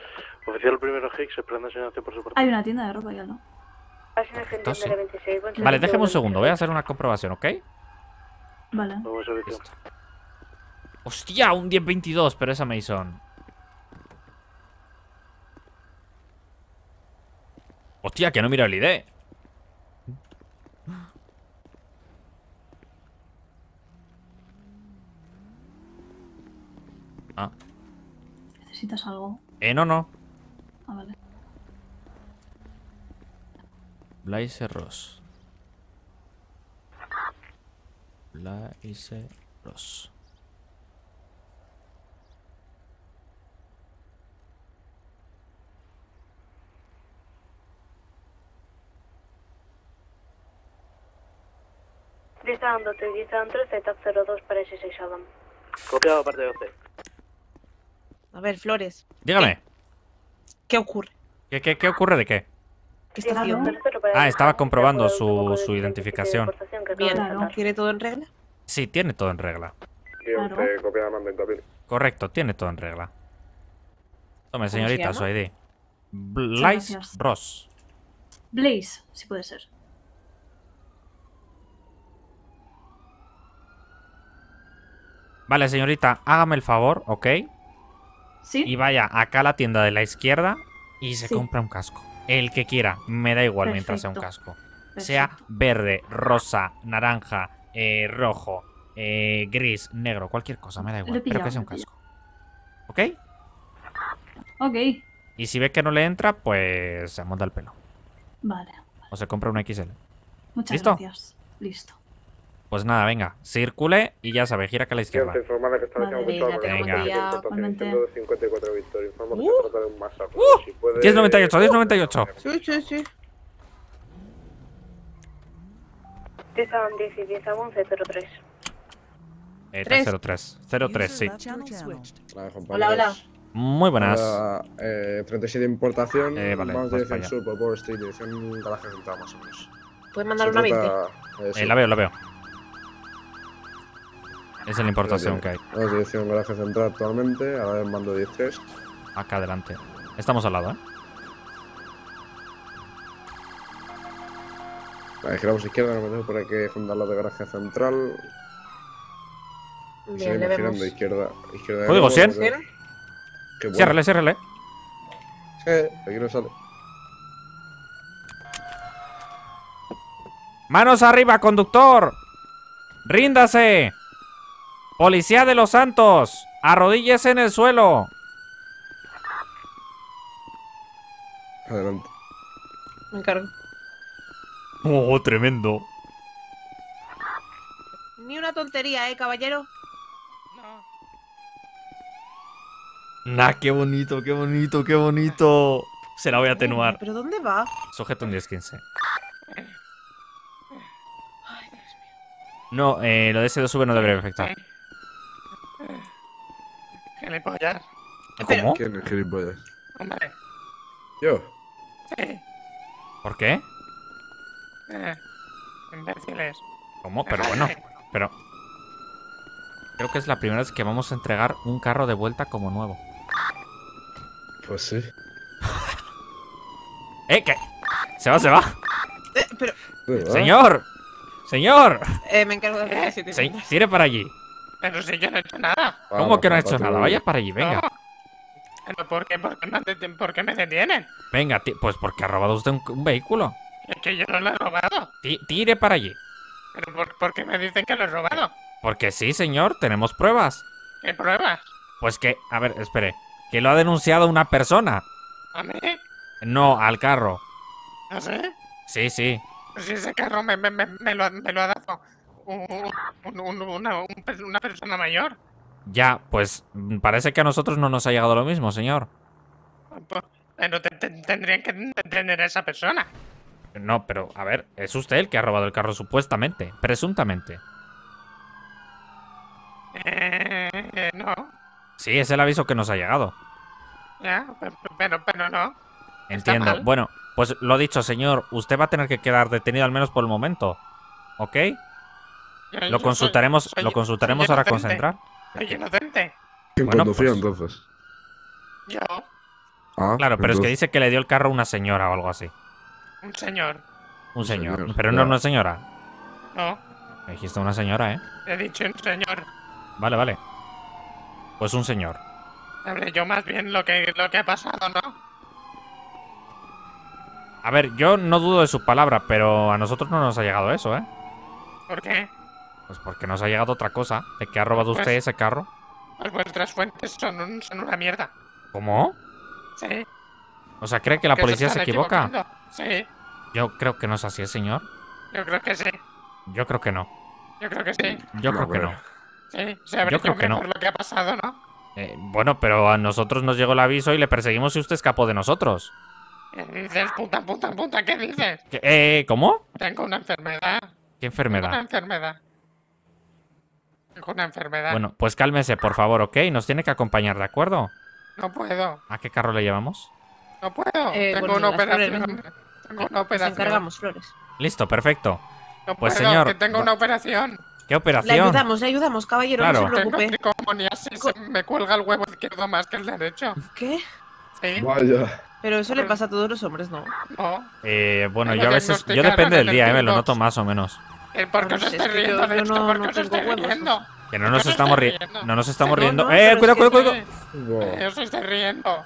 Oficial primero Higgs, esperando asignación por su parte. Hay una tienda de ropa ya no. Asignación Correcto, sí. de 26. buen Vale, déjeme un segundo. Voy a hacer una comprobación, ¿ok? Vale. Listo. Hostia, un 1022, pero esa Mason. Hostia, que no miro el ID. Ah, ¿Necesitas algo? eh, no, no. Ah, vale. Blaise Ross. Blaise Ross. Dando 3, lista dando 13, TAC 02 para ese 6 Adam. Copiado parte 12. A ver, Flores. Dígame. ¿Qué ocurre? ¿Qué, qué, qué ocurre de qué? ¿Qué está haciendo? Ah, estaba comprobando su, su identificación. Bien, ¿tiene todo en regla? Sí, tiene todo en regla. Correcto, tiene todo en regla. Tome, se señorita, su ID. Blaise gracias. Ross. Blaze, si puede ser. Vale, señorita, hágame el favor, ¿ok? Sí. Y vaya acá a la tienda de la izquierda y se Sí. compra un casco. El que quiera, me da igual mientras sea un Perfecto. casco. Sea verde, rosa, naranja, eh, rojo, eh, gris, negro, cualquier cosa, me da igual. Pero pillado, que sea un casco. ¿Ok? Ok, Y si ve que no le entra, pues se monta el pelo. vale. O se compra una XL. Muchas ¿Listo? gracias. Listo. Pues nada, venga, circule y ya sabe, gira que a la izquierda. Informar que tengo Venga. de 54 Victoria. Informo que Uh. se trata de un masacre. Si puede- 1098, 1098. Sí, sí, sí. 10 a 10 y 10 a 11, 03. Eh, Tres. 03. 03, sí. Hola, hola. Muy buenas. Ahora, eh, 37 importación. Eh, vale, vamos pues dirección sur por Wall Street, dirección garaje central más o menos. ¿Puedes mandar una 20? trata- eh, la veo, la veo. Esa es la importación que hay. Vamos dirección garaje central actualmente, ahora el mando 13. Acá adelante. Estamos al lado, ¿eh? Vale, giramos izquierda, nos metemos por aquí junto al lado de garaje central. Bien, seguimos le girando izquierda. izquierda Código nuevo, 100. nos vemos. Qué bueno. Ciérrale, ciérrale. Sí, aquí no sale. ¡Manos arriba, conductor! ¡Ríndase! ¡Policía de los Santos! ¡Arrodíllese en el suelo! Adelante. Me encargo. ¡Oh, tremendo! Ni una tontería, ¿eh, caballero? ¡Nah, qué bonito, qué bonito, qué bonito! Se la voy a atenuar. ¿Pero dónde va? Sujeto un 10-15. No, eh, lo de S2V no debería afectar. Gilipollas. ¿Cómo? ¿Quién es gilipollas? Hombre. Yo. Sí. ¿Por qué? Eh, imbéciles. ¿Cómo? Pero bueno, pero... Creo que es la primera vez que vamos a entregar un carro de vuelta como nuevo. Pues sí. ¡Eh, que! Se va, se va. Eh, pero... ¡Señor! ¡Señor! Eh, me encargo de Se- tire para allí. Pero si yo no he hecho nada. ¿Cómo Vamos, que no ha papá, hecho nada? Vaya para allí, venga. No. Pero ¿por qué, por qué, me, deten- por qué me detienen? Venga, ti- pues porque ha robado usted un, un vehículo. Es que yo no lo he robado. Ti- tire para allí. ¿Pero por, por qué me dicen que lo he robado? Porque sí, señor, tenemos pruebas. ¿Qué pruebas? Pues que, a ver, espere. Que lo ha denunciado una persona. ¿A mí? No, al carro. No sé. Sí, sí. Pues si ese carro me, me, me, me lo, me lo ha dado un- un- un- una, un per- una persona mayor. Ya, pues parece que a nosotros no nos ha llegado lo mismo, señor. Pues, Pero te- te- tendrían que detener a esa persona. No, pero a ver, es usted el que ha robado el carro supuestamente, presuntamente. Eh, eh, no. Sí, es el aviso que nos ha llegado. Ya, pe- pe- pero, pero no. Entiendo. Bueno, pues lo dicho, señor, usted va a tener que quedar detenido al menos por el momento. ¿Ok? Yo- Lo yo consultaremos, soy- lo consultaremos ahora con. Central. Soy inocente. ¿Quién Bueno, conducía pues- entonces? Yo, Ah, Claro, pero es que dice que le dio el carro a una señora o algo así. un señor. Un señor. señor, Pero no ya. una señora. No, Me dijiste una señora, ¿eh? he dicho un señor. Vale, vale. Pues un señor. Hablé yo más bien lo que, lo que ha pasado, ¿no? A ver, yo no dudo de su palabra, pero a nosotros no nos ha llegado eso, ¿eh? ¿Por qué? Pues porque nos ha llegado otra cosa. De que ha robado Pues- usted ese carro. Pues vuestras fuentes son, un- son una mierda. ¿Cómo? Sí. O sea, ¿cree que la policía se equivoca? Sí, Yo creo que no es así, señor. yo creo que sí. Yo creo que no. Yo creo que sí. Yo creo que no. Sí, se habría Yo creo que no. por lo que ha pasado, ¿no? Eh, bueno, pero a nosotros nos llegó el aviso y le perseguimos y usted escapó de nosotros. ¿Qué dices? Puta, puta, puta, ¿qué dices? ¿Qué- eh, ¿Cómo? Tengo una enfermedad. ¿Qué Tengo una enfermedad? Enfermedad. Tengo una enfermedad. Bueno, pues cálmese, por favor, ¿ok? Nos tiene que acompañar, ¿de acuerdo? No puedo. ¿A qué carro le llevamos? No puedo. Eh, Tengo bueno, una operación. Tengo una Nos operación. encargamos, Flores. Listo, perfecto. No Pues puedo, señor, que tengo una operación. ¿qué Le operación? ayudamos, le ayudamos, caballero, Claro. no se Tengo preocupe. tricomoniasis, se me cuelga el huevo izquierdo más que el derecho. ¿Qué? Sí. Vaya. Pero eso le pasa a todos los hombres, ¿no? No. Eh, bueno, Me yo a veces, yo depende del día, eh, me lo noto más o menos. ¿Por qué os estáis riendo de esto? no- ¿Por qué os estáis riendo? Que no ¿Por nos estamos riendo, no nos estamos riendo. ¡Eh, cuidado, cuidado, cuidado! Os estáis riendo.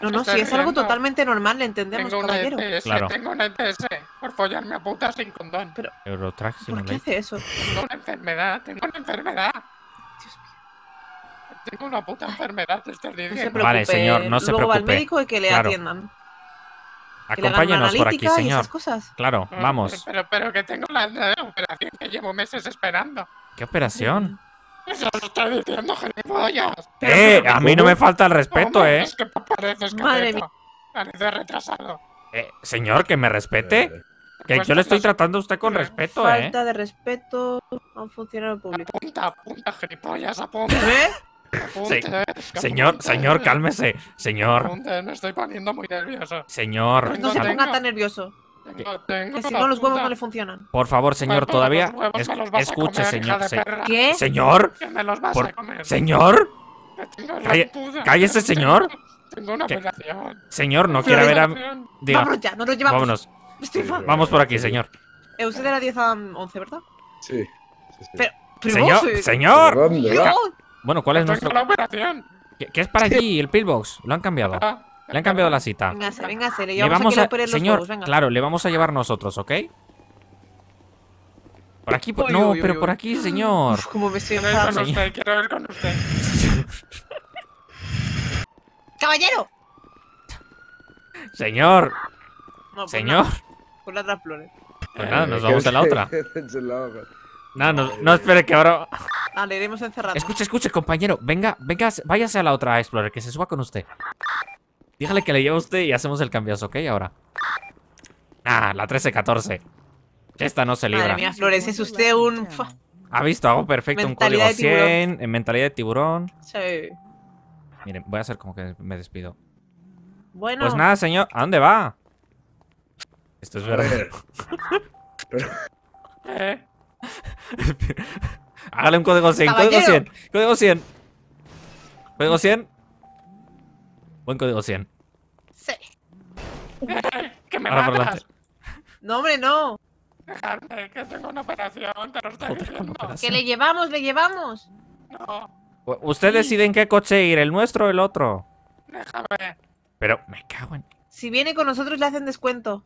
No, no, sí, es algo totalmente normal, le entendemos, Tengo una caballero. ETS, Claro. tengo una ETS por follarme a putas sin condón. Pero, Eurotrack ¿por qué hace eso? Tengo una enfermedad, tengo una enfermedad. Tengo una puta enfermedad, te estoy No se diciendo. preocupe. Vale, señor, no se Luego va al preocupe. médico y que le Claro. atiendan. Que le hagan una Acompáñenos por aquí, señor. cosas. Claro, No, vamos. Pero, pero que tengo la, la operación que llevo meses esperando. ¿Qué operación? Eso lo estoy diciendo, gilipollas. ¡Eh! A mí no me falta el respeto, eh. Es que pareces Madre careto. Pareces retrasado. Eh, Señor, que me respete. Eh, Que Pues yo le estoy tratando a usted con respeto, eh. Falta de respeto a un funcionario público. Apunta, apunta, gilipollas, apunta. ¿Eh? Se- que Señor, señor, cálmese. Señor, Apunte, me estoy poniendo muy nervioso. señor. No se ponga tan nervioso. Tengo, tengo Que si no, los huevos puta- no le funcionan. Por favor, señor, Pues, todavía. es- escuche, comer, señor. se-. ¿Qué? Señor, Que me los vas por- a comer. señor, Calle- cállese, señor. Tengo una ¿Qué? operación. señor, no Una quiere ver a. Diga, Vámonos ya, nos lo llevamos. vámonos. Vamos por aquí, señor. Eh, usted era 10 a 11, ¿verdad? Sí. sí, sí. Pero, pero Señor, vos, eh, señor. Bueno, ¿cuál es nuestro. la operación. ¿Qué, qué es para allí? El pillbox. Lo han cambiado. Ah, Le han cambiado la cita. Véngase, véngase, le Le llevamos vamos a a. los Señor, huevos, claro, le vamos a llevar nosotros, ¿ok? Por aquí, por- Uy, no, pero por aquí, señor. Uf, como me estoy Quiero ir con usted, quiero ir con usted. ¡Caballero! Señor, No, pues señor. Con las otras flores. Pues nada, nos Eh, vamos en la otra. la otra. Nada, no, no espere que ahora. Ah, le iremos encerrando. Escuche, escuche, compañero. Venga, venga, váyase a la otra Explorer, que se suba con usted. Dígale que le lleva usted y hacemos el cambiazo, ¿ok? Ahora. Ah, la 13-14. Esta no se libra. Madre mía, Flores, es usted un... Ha visto, hago perfecto. Un Mentalidad código de tiburón. 100, en mentalidad de tiburón. Sí. Miren, voy a hacer como que me despido. Bueno, Pues nada, señor. ¿A dónde va? Esto es verdad. Hágale un código 100, código Caballero. 100, código 100. Código 100. Buen código 100. sí. Que me Ahora por matas. No, hombre, no. Dejadme, que tengo una operación, te lo estoy Joder, diciendo. Que le llevamos, le llevamos. No, U- Usted decide en qué coche ir, el nuestro o el otro. déjame. Pero me cago en. Si viene con nosotros le hacen descuento.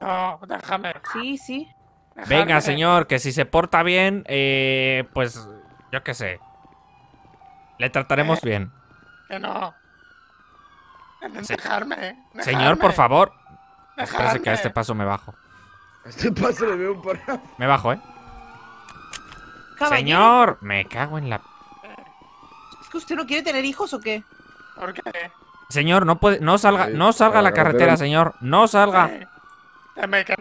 No, déjame. Sí, sí. Venga, señor, que si se porta bien, eh, pues yo qué sé. Le trataremos Eh, bien. Que no. Se- Dejarme. Señor, por favor. Espérese que a este paso me bajo. a este paso le veo un porra. Me bajo, ¿eh? Caballero, Señor, me cago en la. ¿Es que usted no quiere tener hijos o qué? ¿Por qué? Señor, no puede, no salga, no salga a la carretera, señor. No salga. Eh, dame que me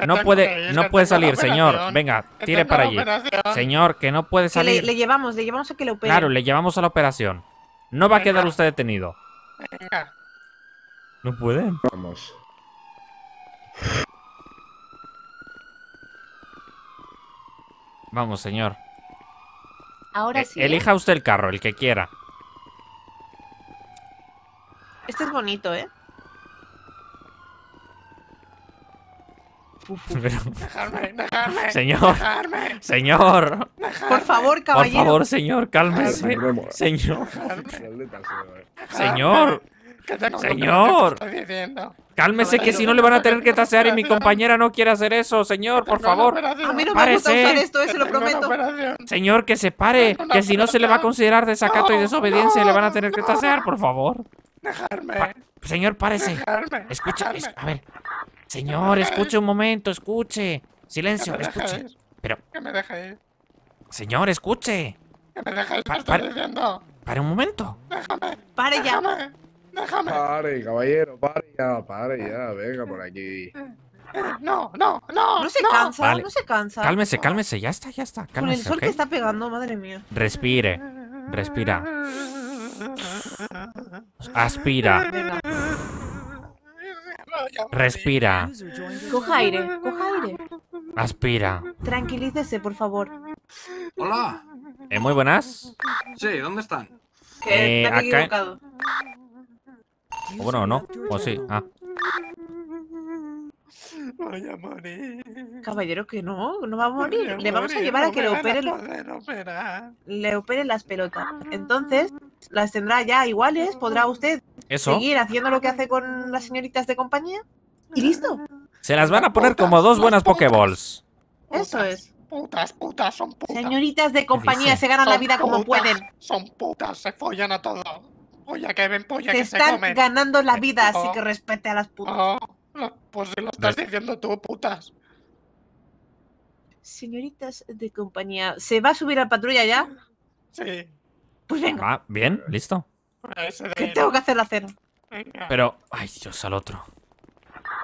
No puede, no puede salir, señor. Venga, tire para allí. Señor, que no puede salir. le llevamos, le llevamos a que le operen. Claro, le llevamos a la operación. No va a quedar usted detenido. Venga. No pueden. Vamos. Vamos, señor. Ahora Eh, sí. ¿eh? Elija usted el carro, el que quiera. Este es bonito, ¿eh? Pero- Dejarme, dejarme. Señor. Dejarme. Señor. Por favor, Por caballero. favor, señor, cálmese. Señor. Señor. Señor. Cálmese que si no le van a tener que tasear y mi compañera no quiere hacer eso, señor, por favor. A mí no me gusta usar esto, se lo prometo. Señor, que se pare, que si no se le va a considerar desacato y No, desobediencia y le van a tener que tasear, por favor. Dejarme. Pa- Señor, párese. Dejarme. Escuche, dejarme. es- a ver. Señor, escuche un momento, escuche. Silencio, escuche. Pero, Que me deje ir. señor, escuche. Que me deje ir. Pa- Te estoy para- diciendo. Pare un momento. Déjame. Pare ya. Déjame. Déjame. Pare, caballero, pare ya, pare ya, venga por aquí. Eh, No, no, no. No se cansa, Vale. no se cansa. Cálmese, cálmese, ya está, ya está. Con el sol que está pegando, madre mía. Respire, respira. Aspira. Venga. Respira. Coja aire, coja aire. Aspira. Tranquilícese, por favor. Hola. Eh, muy buenas. Sí, ¿dónde están? Que Eh, acá- equivocado. O bueno, no. O sí. Ah. Voy a morir. Caballero, que no, no va a morir. Le vamos a llevar a que le opere, a poder operar. le opere las pelotas. Entonces, las tendrá ya iguales. Podrá usted Eso. seguir haciendo lo que hace con las señoritas de compañía. Y listo. Se las van a poner como dos buenas Pokéballs. Eso es. Putas, putas, son putas. Señoritas de compañía se ganan la vida como putas, pueden. Son putas, se follan a todo. Polla que ven, polla Se que se están comen. ganando la vida, así Oh. que respete a las putas. Oh, lo- pues si lo estás diciendo tú, putas. Señoritas de compañía, ¿se va a subir a patrulla ya? Sí. Pues venga, Ah, bien, listo. Ahí, tengo ¿no? que hacer la cena. Venga. Pero, ay Dios, al otro.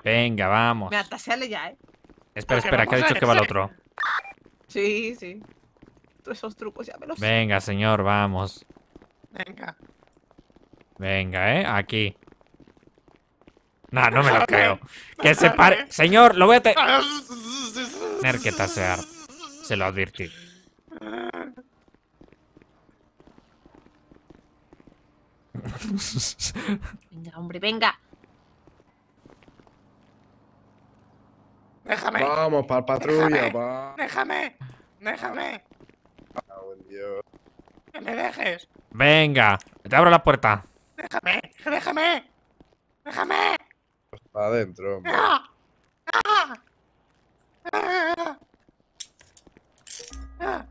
Venga, vamos. Me ataseale ya, ¿eh? Espera, que espera, que ha dicho que va ese. otro. Sí, sí. Todos esos trucos ya me los. Venga, señor, vamos. Venga. Venga, ¿eh? Aquí. Nah, no me lo creo. Que se pare. Señor, lo voy a tener que tasear. Se lo advertí. Venga, hombre, venga. Déjame. Vamos, para patrulla, pa. Déjame. Déjame. Ah, buen Dios. Que me dejes. Venga, te abro la puerta. Déjame. Déjame. Déjame. Para adentro, hombre. Ah. Ah. Ah. Ah.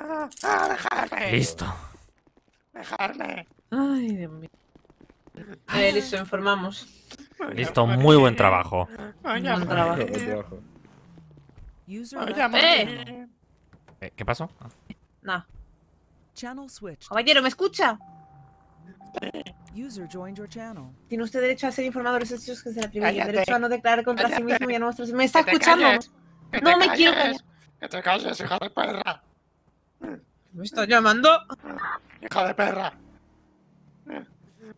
Ah, ah, dejarme. Listo. Dejarme. Ay, Dios mío. Eh, listo, informamos. Listo, muy buen trabajo. A Buen trabajo. a ¡Eh! channel. Eh, ¿Qué pasó? Ah, Nah. Caballero, ¿me escucha? User joined your channel. Tiene usted derecho a ser informado de los hechos que se le atribuyen. Cállate. Derecho a no declarar contra sí mismo y a no mostrarse. ¿Me está escuchando? calles. No me quiero callar. Que te calles, hija de perra. ¿Me está llamando? Hija de perra.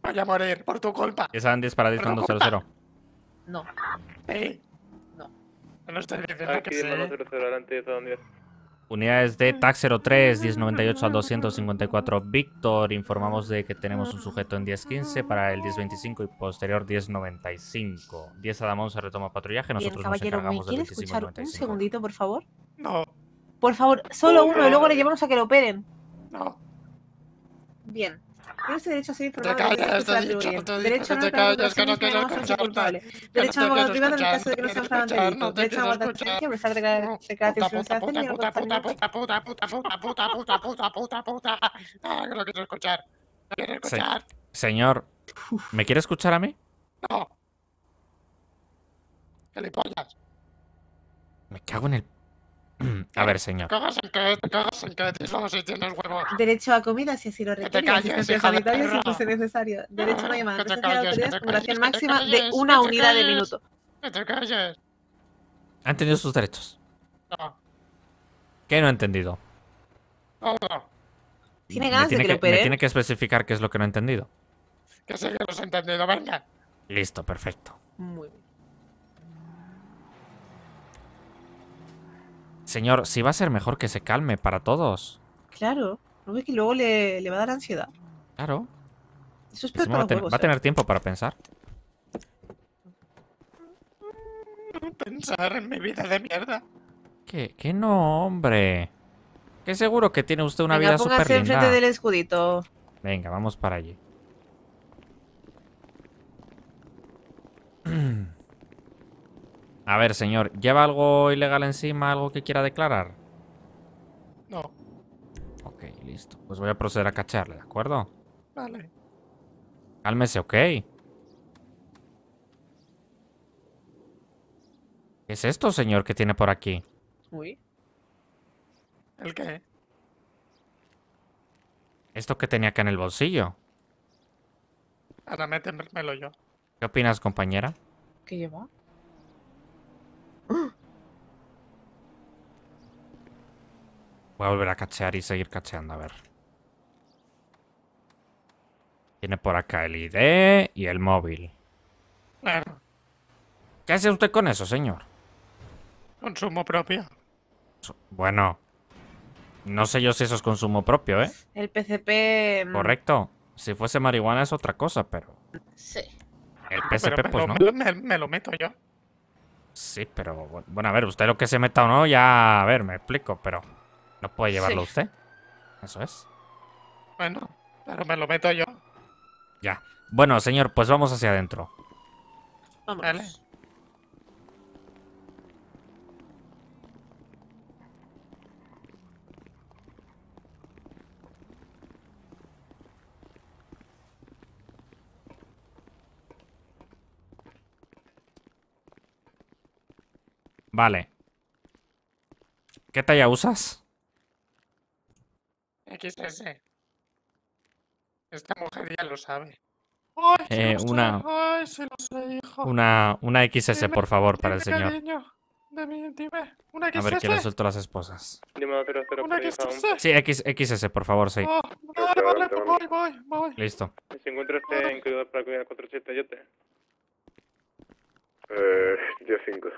Voy a morir por tu culpa. Es Andy para Por tu 00. culpa. No. Sí. No. No estoy diciendo Aquí que sí. 10 adelante, 10 a 10. Unidades de TAC 03, 1098 al 254 Víctor. Informamos de que tenemos un sujeto en 1015 para el 1025 y posterior 1095. 10 Adamón se retoma patrullaje. Nosotros nos caballero, ¿me encargamos del quiere 25 y escuchar un 95. segundito, por favor? No, Por favor, solo uno y luego le llevamos a que lo operen. no. Bien. Tiene usted derecho a ser informado de los hechos a no contra que no quiero escucharte. Derecho a abogado privado en el escuchar, caso de que no no sea te flagrante quiero delito. escuchar, no te Derecho a Puta, puta, puta, puta, puta, puta, puta, puta, puta, puta, puta, puta. Ah, que no quiero escuchar. No quiero Se- escuchar. Señor, ¿me quiere escuchar a mí? No. Me cago en el. A ver, señor. Cagas en que, te cagas en que, dilo si tienes huevos. Derecho a comida si así lo te requiere. calles, asistencia hija de sanitaria si fuese necesario. Derecho a una llamada Que te calles, que te calles, que te máxima de calles, una que te unidad de calles. minuto. Que te calles. ¿Ha entendido sus derechos? No, ¿Qué no ha entendido? no, no. ¿Tiene Me ganas de tiene que lo me opere? tiene que especificar qué es lo que no ha entendido. Que sí que lo has entendido, venga. Listo, perfecto. Muy bien. Señor, si va a ser mejor que se calme para todos. Claro. ¿No ve que luego le, le va a dar ansiedad? Claro. Eso es peor para va, los ten- va a ¿eh? tener tiempo para pensar. Pensar en mi vida de mierda. ¿Qué? ¿Qué no, hombre? Que seguro que tiene usted una Venga, vida súper póngase enfrente linda. del escudito. Venga, vamos para allí. A ver, señor, ¿lleva algo ilegal encima? ¿Algo que quiera declarar? No, Ok, listo. Pues voy a proceder a cachearle, ¿de acuerdo? vale. Cálmese, ¿ok? ¿Qué es esto, señor, que tiene por aquí? Uy. ¿El qué? Esto que tenía acá en el bolsillo. Ahora métemelo yo. ¿Qué opinas, compañera? ¿Qué lleva? Voy a volver a cachear y seguir cacheando, a ver. Tiene por acá el ID y el móvil. Claro, ¿Qué hace usted con eso, señor? consumo propio. Bueno, no sé yo si eso es consumo propio, ¿eh? El PCP. mm, Correcto. Si fuese marihuana es otra cosa, pero Sí. el Pero PSP me, pues lo, no. me- me lo meto yo. Sí, pero bu- bueno, a ver, usted lo que se meta o no, ya, a ver, me explico, pero no puede llevarlo Sí. usted. Eso es. Bueno, pero me lo meto yo. Ya. Bueno, señor, pues vamos hacia adentro. Vamos. Vale. Vale. ¿Qué talla usas? XS. Esta mujer ya lo sabe. Ay, sí Eh, lo sé, una- Ay, sí lo sé, hijo. Una, una XS, Dime, por favor, para el dime, señor. cariño. Dime, dime. ¿Una A ver XS? quién le suelto las esposas. Lima 00 ¿Una por XS? Sí, X, XS, por favor, sí. Oh, vale, vale, pues voy, voy, voy. Listo. Se encuentra este incluido para cuidar 47 Eh, día 5.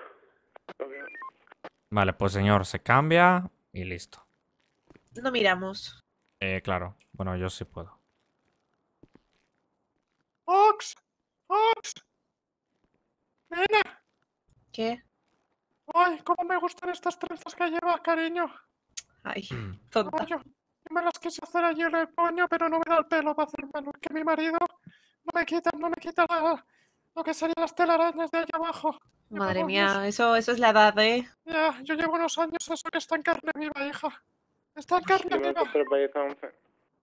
Vale, pues señor, se cambia y listo. No miramos. Eh, claro. Bueno, yo sí puedo. Ox, Ox. Nena, ¿Qué? ay, cómo me gustan estas trenzas que llevas, cariño. Ay, Mm. tonta. Ay, yo, me las quise hacer ayer en el coño, pero no me da el pelo para hacérmelo. Es que mi marido no me quita, no me quita la- lo que serían las telarañas de allá abajo. Madre unos- mía, eso, eso es la edad, ¿eh? Ya, yo llevo unos años eso que está en carne viva, hija. Está en carne viva. 00 para 11.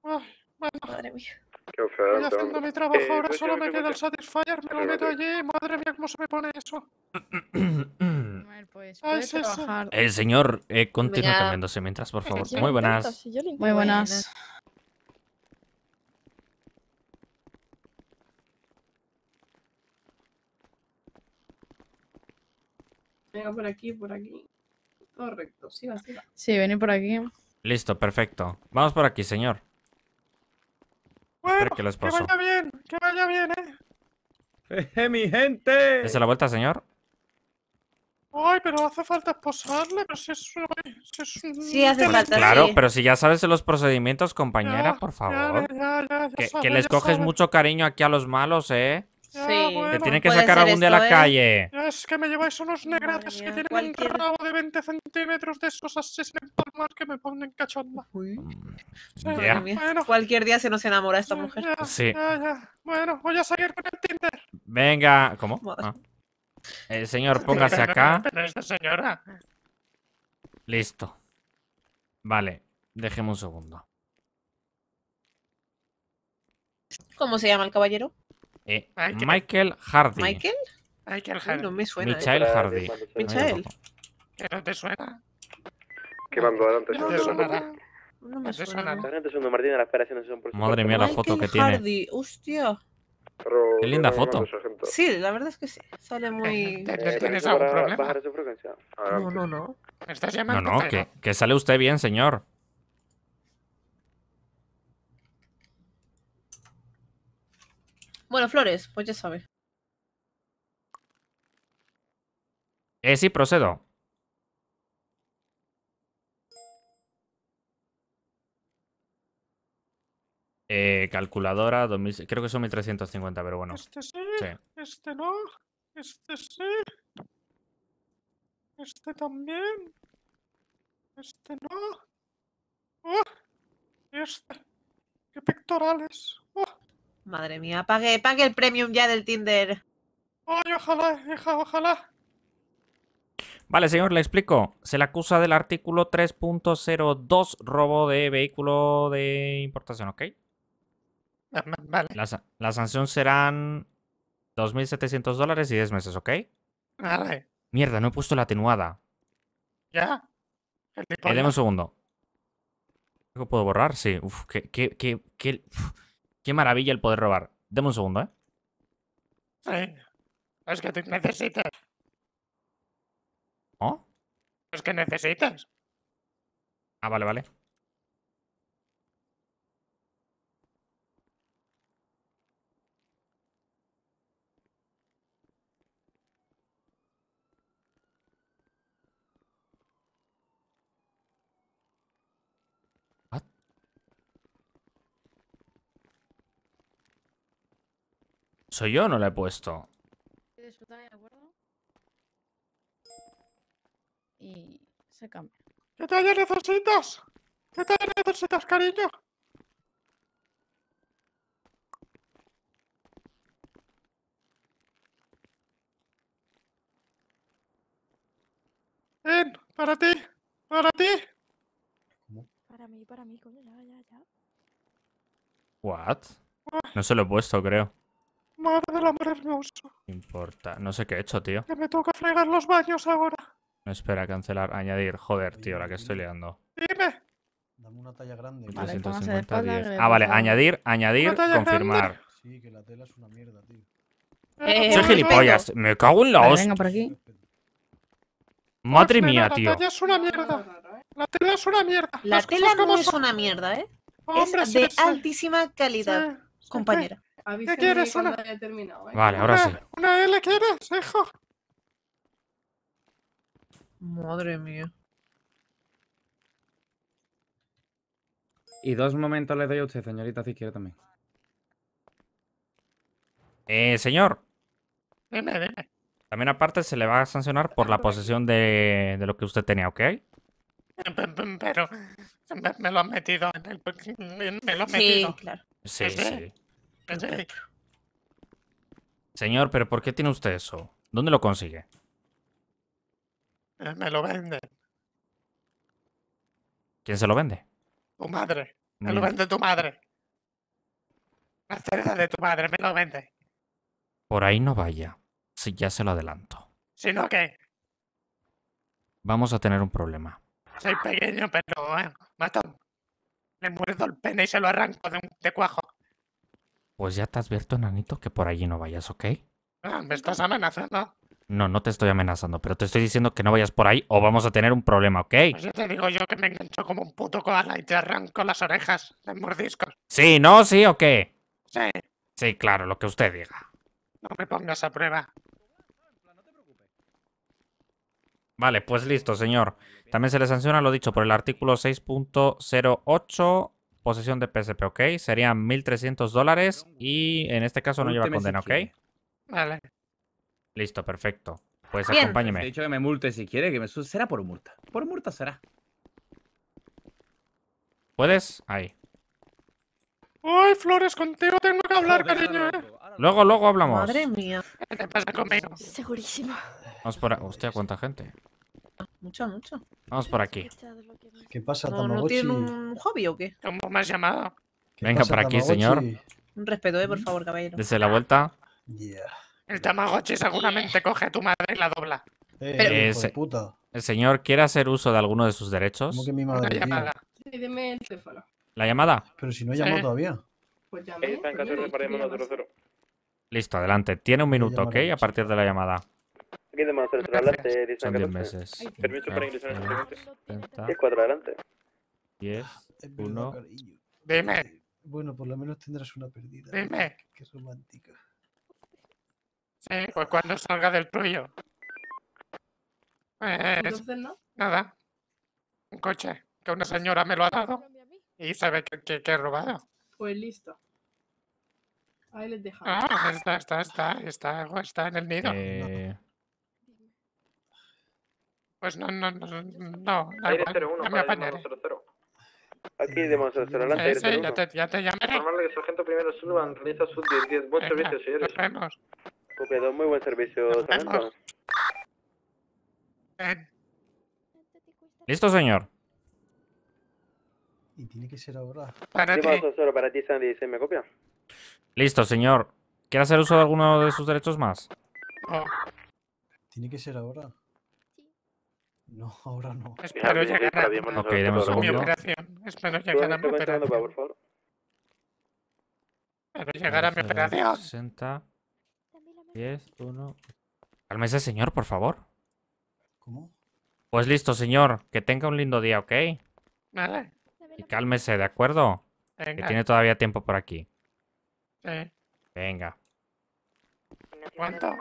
Ay, bueno, Madre mía. ¿Qué os voy haciendo mi trabajo, Eh, ahora pues solo me queda el. Satisfyer, me lo meto allí, madre mía, cómo se me pone eso. Pues Ay, puede sí, sí. trabajar. El señor, eh, continúe Venga. cambiándose mientras, por favor. Yo Muy buenas. Muy buenas. Venga, por aquí, por aquí. Correcto, siga, siga. Sí, venid por aquí. Listo, perfecto. Vamos por aquí, señor. Bueno, que les que vaya bien, que vaya bien, eh. ¡Eh, mi gente! ¿Dese la vuelta, señor? Ay, pero hace falta esposarle, pero si es, si es un Sí, hace falta, Claro, sí. pero si ya sabes los procedimientos, compañera, Ya, por ya, favor. ya, ya, ya Que, sabe, que les ya coges sabe. mucho cariño aquí a los malos, ¿eh? Ya, Sí. bueno. Te tienen que sacar algún día a la ¿eh? calle. Es que me lleváis unos Madre negratos que tienen cualquier- un rabo de 20 centímetros de esos así sin empalmar que me ponen cachonda. Sí. Bueno, Cualquier día se nos enamora esta mujer. ya, Sí. ya, ya. Bueno, voy a seguir con el Tinder. Venga, ¿cómo? Ah. Eh, señor, póngase acá. Pero esta señora. Listo. Vale, déjeme un segundo. ¿Cómo se llama el caballero? Eh, Michael Hardy. ¿Michael? Ay, que el Ay, no me suena. ¿eh? Michael Hardy. Michael. Que no te suena. ¿Qué mando adelante? No te sonará. No me No suena. no Madre mía, la foto que Michael tiene. Hardy, hostia. Pero, Qué linda no, foto. Sí, la verdad es que sí. Sale muy. Eh, ¿te- Eh, ¿Tienes algún problema? No, no, no. ¿Me estás No, llamando? no, feo? que, que sale usted bien, señor. Bueno, Flores, pues ya sabe. Eh, sí, procedo. Eh, calculadora, 2000, creo que son 1350, pero bueno. Este sí, Sí. este no, este sí, este también, este no. ¡Oh! Y este, qué pectorales. ¡Oh! Madre mía, pague, pague el premium ya del Tinder. ¡Ay, ojalá, hija, ojalá! Vale, señor, le explico. Se le acusa del artículo 3.02, robo de vehículo de importación, ¿ok? Va- Vale, La, la sanción serán 2.700 dólares y 10 meses, ¿ok? vale, Mierda, no he puesto la atenuada. ya. Eh, deme un segundo. ¿Lo puedo borrar? Sí. Uf, qué, qué, qué, qué, uf, qué maravilla el poder robar. Deme un segundo, ¿eh? Sí. Es que tú necesitas, ¿Oh? es que necesitas. Ah, vale, vale. ¿Soy yo o no la he puesto? De su talla, ¿de acuerdo? Y se cambia. ¿Qué talla necesitas? ¿Qué talla necesitas, cariño? Ven, para ti, para ti. Para mí, para mí, coño, ya, ya, ya. ¿What? No se lo he puesto, creo. Madre del amor hermoso. No importa. No sé qué he hecho, tío. Que me toca fregar los baños ahora. No, espera, cancelar, añadir. Joder, tío, la que estoy liando. Dime. Dame una talla grande. Vale, póngase de 350, espalda, 10. que le Ah, vale, añadir, añadir, confirmar. Sí, que la tela es una mierda, tío. Eh, Soy gilipollas. Me cago en la Vale, hostia. venga por aquí. Madre Nena, mía, La tío. talla es una mierda. La tela es una mierda. La Las tela no como es son. una mierda, ¿eh? Hombre, es de sí. altísima calidad, Sí, compañera. ¿Qué quieres? Una, haya terminado, ¿eh? Vale, ahora sí. una, L quieres, hijo. Madre mía. Y dos momentos le doy a usted, señorita, si quiere también. Eh, señor. Dime, dime. También aparte se le va a sancionar por la posesión de, de lo que usted tenía, ¿ok? Pe- pe- Pero me, lo han metido en el. Me lo han Sí, metido. claro. Sí, Que sí, sí. Señor, pero ¿por qué tiene usted eso? ¿Dónde lo consigue? Eh, Me lo venden. ¿Quién se lo vende? Tu madre. Me lo vende tu madre. La cerda de tu madre me lo vende. Por ahí no vaya. Si ya se lo adelanto. Si no, ¿qué? Vamos a tener un problema. Soy pequeño, pero bueno, matón. Le muerdo el pene y se lo arranco de un de cuajo. Pues ya te advierto, nanito, que por allí no vayas, ¿ok? Ah, me estás amenazando. No, no te estoy amenazando, pero te estoy diciendo que no vayas por ahí o vamos a tener un problema, ¿ok? Pues ya te digo yo que me engancho como un puto koala y te arranco las orejas de mordiscos. Sí, no, sí o qué. Sí, Sí, claro, lo que usted diga. no me pongas a prueba. Vale, pues listo, señor. También se le sanciona lo dicho por el artículo 6.08, posesión de PSP, ¿ok? Serían 1.300 dólares y en este caso no lleva si condena, ¿ok? quiere. Vale. Listo, perfecto. Pues Bien. Te he acompáñeme. dicho que me multe si quiere, que me su- será por multa. Por multa será. ¿Puedes? Ahí. Uy, Flores, contigo tengo que hablar, cariño, ¿eh? Luego, luego hablamos. Madre mía. ¿Qué te pasa conmigo? Segurísimo. Vamos por... a- Hostia, ¿cuánta gente? Mucho, mucho. Vamos por aquí. ¿Qué pasa, ¿No, no Tamagotchi? tienen un hobby o qué? ¿Cómo me has Venga, pasa, por aquí, Tamagotchi? señor. Un respeto, eh, por favor, caballero. Desde la vuelta. El Tamagotchi seguramente coge a tu madre y la dobla. Eh, Pero- Ese- puta. ¿El señor quiere hacer uso de alguno de sus derechos? ¿Cómo que mi Una madre, tío? llamada. Sí, dime el teléfono. ¿La llamada? Pero si no he llamado Sí. todavía. Pues llame. Está en caso de para llamada 00. Listo, adelante. Tiene un minuto, ¿ok? A partir de la llamada. Aquí de Monster adelante, Son 10 meses. Permiso para ingresar en este momento. 70, 10 adelante. 10, Es verdad, 1. cariño. Dime, Bueno, por lo menos tendrás una perdida. dime. Qué romántica. Sí, pues cuando salga del tuyo. Eh, es- Entonces, ¿no? nada. Un coche que una señora me lo ha dado y sabe que, que, que he robado. Pues listo. Ahí les dejamos. Ah, está, está, está, está, está en el nido. Eh, Pues no, no, no, no, Aire igual, 01 ya me para apañaré. 00. Aquí de Monster adelante, Sí, ya 01. te, ya te llamaré. Informarle que sargento primero Sullivan realiza su 10-10. Buen servicio, señores. Nos vemos. Copiado, muy buen servicio, Nos sargento. ¿Listo, señor? Y tiene que ser ahora. Para ti. 00 para ti, Sandy, ¿se me copia? Listo, señor. ¿Quiere hacer uso de alguno de sus derechos más? Oh, Tiene que ser ahora. No, ahora no. espero llegar a, Ok, un segundo. operación. Espero llegar a mi operación. por favor. Espero llegar a mi operación. 60, 10, 1. Cálmese, señor, por favor. ¿Cómo? Pues listo, señor. Que tenga un lindo día, ¿ok? Vale. Y cálmese, ¿de acuerdo? Que tiene todavía tiempo por aquí. Sí. Venga. ¿Cuánto?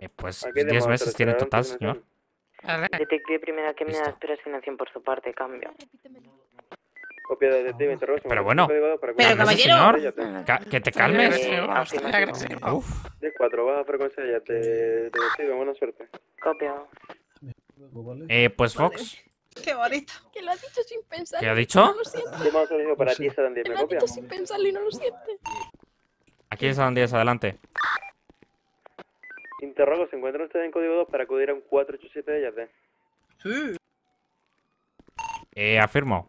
Eh, pues Aquí de 10 Monster meses tiene total, continuación. Vale. Detective primera que me da aspiración por su parte, cambio. Copia de detective, interrogo. Pero bueno. Pero, caballero. que te calmes. Uf. De 4, baja frecuencia ya te detective, buena suerte. Copia. Eh, pues Fox. Qué bonito. Que lo ha dicho sin pensar. ¿Qué ha dicho? No lo siente. Para ti, serán 10, Que ¿me lo ha copia? dicho sin pensarlo y no lo siente. Aquí están 10 adelante. Interrogo, se encuentra usted en código 2 para acudir a un 487 de Yate. Sí. Eh, afirmo.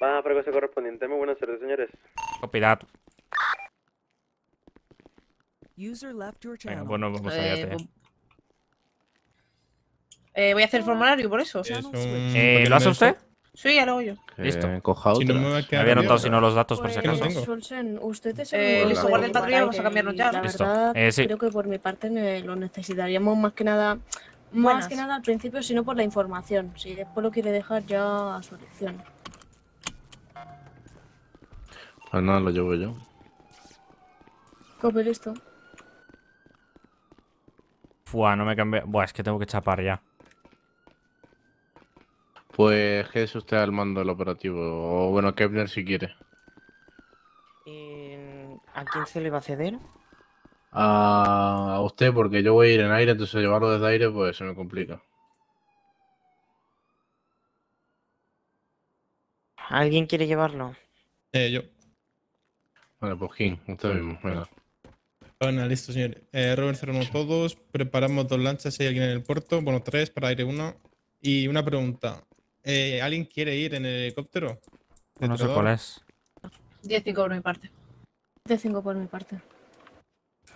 Baja frecuencia correspondiente, muy buena suerte, señores. Copy that. User left your Venga, channel. bueno, vamos a Eh, Eh, voy a hacer el formulario por eso. Eh, ¿Lo hace usted? Sí, ya lo hago yo. Listo. coja Si no otra. me va a quedar había anotado si no los datos por si Pues, acaso. Solsen, usted es Eh, el listo, único guarda el de patrulla, vamos a cambiarnos ya, La verdad, Eh, sí. creo que por mi parte lo necesitaríamos más que nada, más que nada al principio, sino por la información. Si después lo quiere dejar ya a su elección. Pues nada, lo llevo yo. Copy, listo. Fua, no me cambié. Buah, es que tengo que chapar ya. Pues quédese usted al mando del operativo. O bueno, Kepner si quiere. ¿A quién se le va a ceder? A, a usted, porque yo voy a ir en aire, entonces llevarlo desde aire pues se me complica. ¿Alguien quiere llevarlo? Eh, yo. Vale, pues King, usted mismo, venga. Bueno, listo, señor. Eh, Robert 01 todos. Preparamos dos lanchas si hay alguien en el puerto. Bueno, tres para aire uno. Y una pregunta. Eh, ¿Alguien quiere ir en el helicóptero? No sé Dentro cuál es. 10-5 por mi parte. De 5 por mi parte.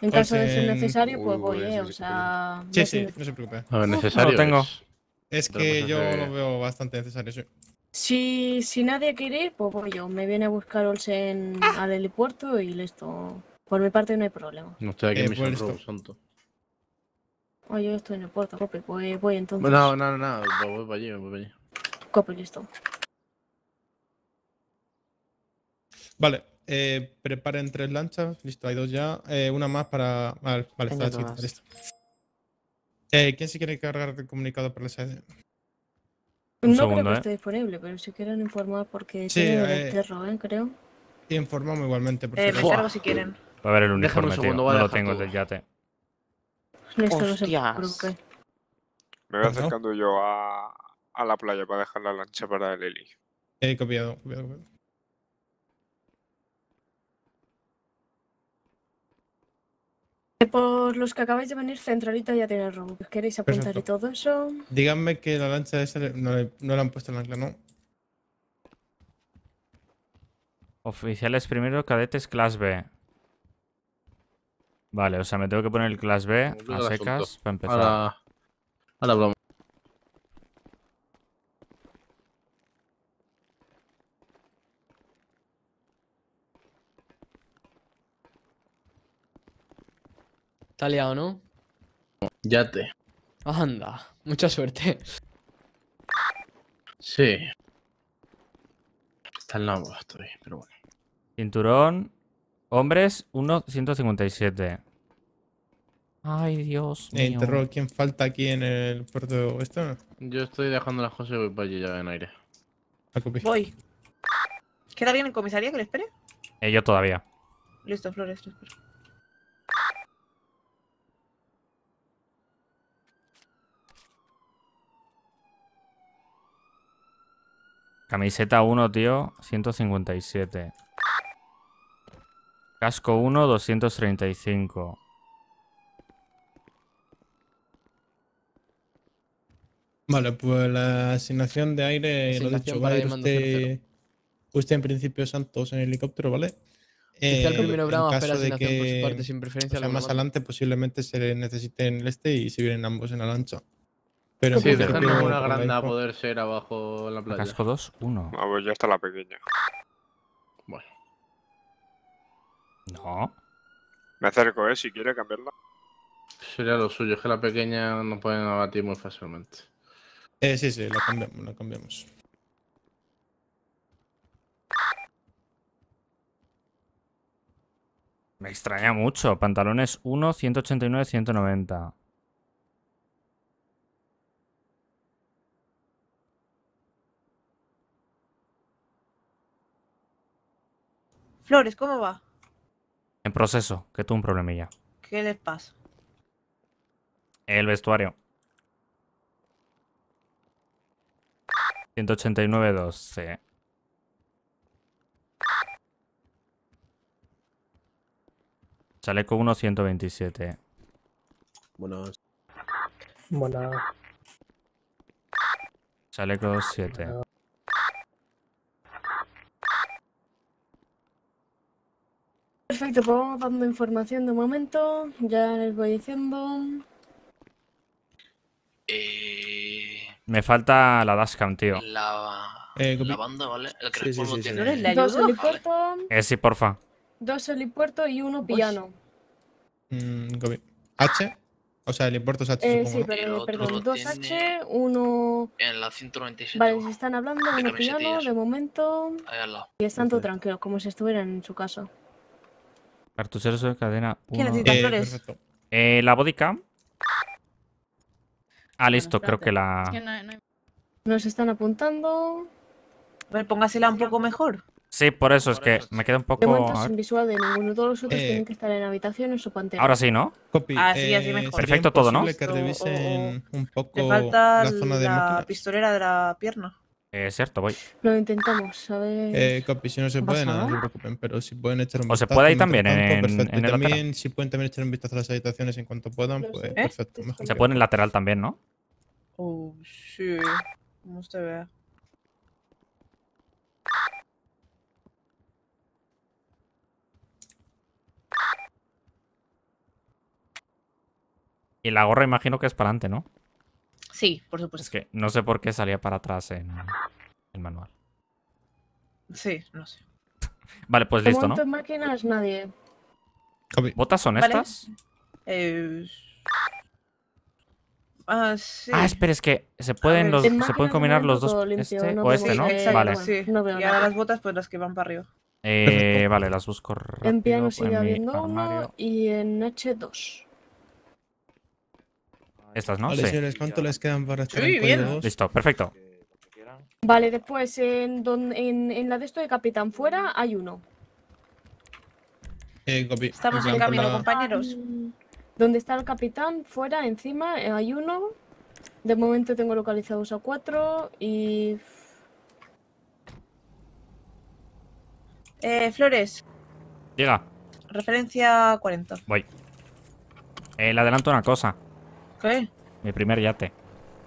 En Pues caso de ser necesario, pues Uy, voy, eh. O sea. Sí, no sí, no se preocupe. A ver, necesario. tengo. es. Que yo lo veo bastante necesario, sí. Si, si nadie quiere ir, pues voy yo. Me viene a buscar Olsen al helipuerto y listo. Por mi parte no hay problema. No estoy aquí Eh, en Mission pues listo. santo. Oye, yo estoy en el puerto, Cope. Pues voy entonces. No, no, no, no, voy para allí, voy para allí. Listo. Vale, eh, preparen tres lanchas. Listo, hay dos ya. Eh, una más para. Vale, vale está chiquita, listo. Eh, ¿Quién se quiere cargar del comunicado para la sede? Un no segundo, creo que ¿eh? esté disponible, pero si quieren informar porque Sí, tiene eh, el terro, ¿eh? Creo. Informamos igualmente, por Eh, si me acaso. cargo si quieren. Va a ver el Déjame un uniforme, tío. segundo, No lo tengo el todo. del yate. Listo, no preocupe. Me voy acercando yo a, a la playa para dejar la lancha para el Eli. Eh, copiado, copiado, copiado. Por los que acabáis de venir, Centralita ya tiene el robo. ¿Queréis apuntar y todo eso? Díganme que la lancha esa no, le, no le han puesto el ancla, ¿no? Oficiales primero, cadetes class B. Vale, o sea, me tengo que poner el class B a secas asunto. para empezar. Ahora, ahora hablamos. Está liado, ¿no? Yate. Anda, mucha suerte. Sí. Está en la estoy, pero bueno. Cinturón. Hombres, 1.157. Ay, Dios Eh, mío. interrogo, ¿quién falta aquí en el puerto oeste? Yo estoy dejando las cosas y voy para allí ya en aire. A copy. Voy. ¿Queda bien en comisaría que le espere? Eh, yo todavía. Listo, Flores, te espero. Camiseta 1, tío, 157. Casco 1, 235. Vale, pues la asignación de aire, lo Asignación dicho, va a ir el usted, usted en principio Santos en helicóptero, ¿vale? Eh, primero en Bravo, caso de asignación por su que, parte, sin o preferencia sea, alguna más adelante posiblemente se le necesite en el este y se vienen ambos en la lancha. Pero Sí, dejando una grande a poder ser abajo en la playa. Casco 2, 1. Ah, pues ya está la pequeña. Bueno. No. Me acerco, ¿eh? Si quiere cambiarla. Sería lo suyo, es que la pequeña nos pueden abatir muy fácilmente. Eh, sí, sí, la cambiamos, la cambiamos. Me extraña mucho. Pantalones 1, 189, 190. Flores, ¿cómo va? En proceso, que tuve un problemilla. ¿Qué les pasa? El vestuario. 189.12. Chaleco 1, 127. Buenas. Buenas. Chaleco 2, 7. Perfecto, pues vamos dando información de momento. Ya les voy diciendo. Me falta la dashcam, tío. La, Eh, la banda, ¿vale? El que Sí, tiene. ¿Flores, le Dos ayudo? helipuerto, Eh, sí, porfa. dos helipuerto y uno piano. Mm, H. O sea, el importo es H, Eh, supongo, sí, ¿no? pero, perdón, dos H, uno. En la 197. Vale, si están hablando, De uno piano de momento. Ahí al lado. Y están todos tranquilos, como si estuvieran en su casa. Cartucheros de cadena. ¿Qué uno. necesitas, Eh, Flores? Eh, la bodycam. Ah, listo, espérate. creo que la. Es que no hay- no hay- Nos están apuntando. A ver, póngasela un poco mejor. Sí, por eso es que me queda un De poco. momento a ver. sin visual de ninguno. Todos los otros Eh, tienen que estar en habitaciones o pantalla. Ahora sí, ¿no? Copi, Ah, sí, así eh, mejor. ¿sería Perfecto todo, ¿no? que o- revisen un poco Le falta la zona de la máquinas? pistolera de la pierna. Es cierto, voy. Lo intentamos, a ver. Eh, copy, si no se ¿No puede, nada, no se preocupen, pero si pueden echar un O se vistazo. puede ahí también, en- perfecto. en Y el lateral. también, si pueden también echar un vistazo a las habitaciones en cuanto puedan, pues ¿Eh? perfecto. mejor Se pone en lateral también, ¿no? Oh, sí. Como usted vea. Y la gorra imagino que es para adelante, ¿no? Sí, por Es supuesto. que no sé por qué salía para atrás en el manual. Sí, no sé. Vale, pues listo, ¿no? máquinas nadie. ¿Botas son Vale. estas? Eh... Ah, sí. Ah, espera, es que se pueden, ver, los, se pueden de combinar los dos. limpio, Este no o este, vemos ¿no? Exacto, Vale. sí. No veo y ahora las botas, pues las que van para arriba. Eh, vale, las busco rápido En piano sigue habiendo uno y en H2. Estas, ¿no? Vale, Sí. señores, ¿cuánto les quedan para estar Sí, en bien. Listo, perfecto. Vale, después en, don- en, en la de esto de capitán fuera hay uno. Eh. Estamos en camino, la- compañeros. Donde está el capitán, fuera, encima, eh, hay uno. De momento tengo localizados a cuatro y... Eh, Flores, Diga, referencia 40. voy. Eh, le adelanto una cosa. ¿Qué? Mi primer yate.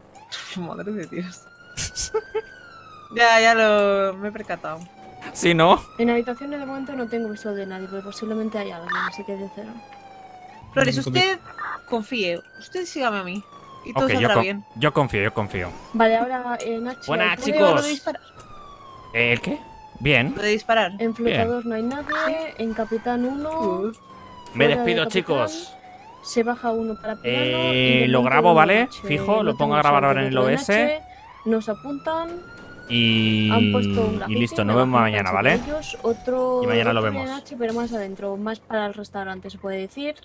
Madre de Dios. ya, ya lo me he percatado. Sí, ¿no? En habitaciones de momento no tengo visual de nadie, pero posiblemente hay alguien, así que de cero. Flores, usted confíe. Usted sígame a mí. Y todo Ok, yo, saldrá con- bien. yo confío, yo confío. Vale, ahora en H... Buenas, ¿Puede chicos. disparar? Eh, ¿El qué? Bien. Lo de disparar. En flotador no hay nadie, en capitán uno... Me fuera de despido, capitán, chicos. Se baja uno para piano Eh, lo grabo, ¿vale? Fijo, lo pongo a grabar ahora en el OBS. H, Nos apuntan. Y, Han puesto un y listo, nos vemos mañana, ¿vale? ellos, otro, Y mañana lo vemos. H, pero más adentro, más para el restaurante se puede decir.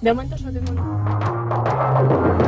De momento solo tengo...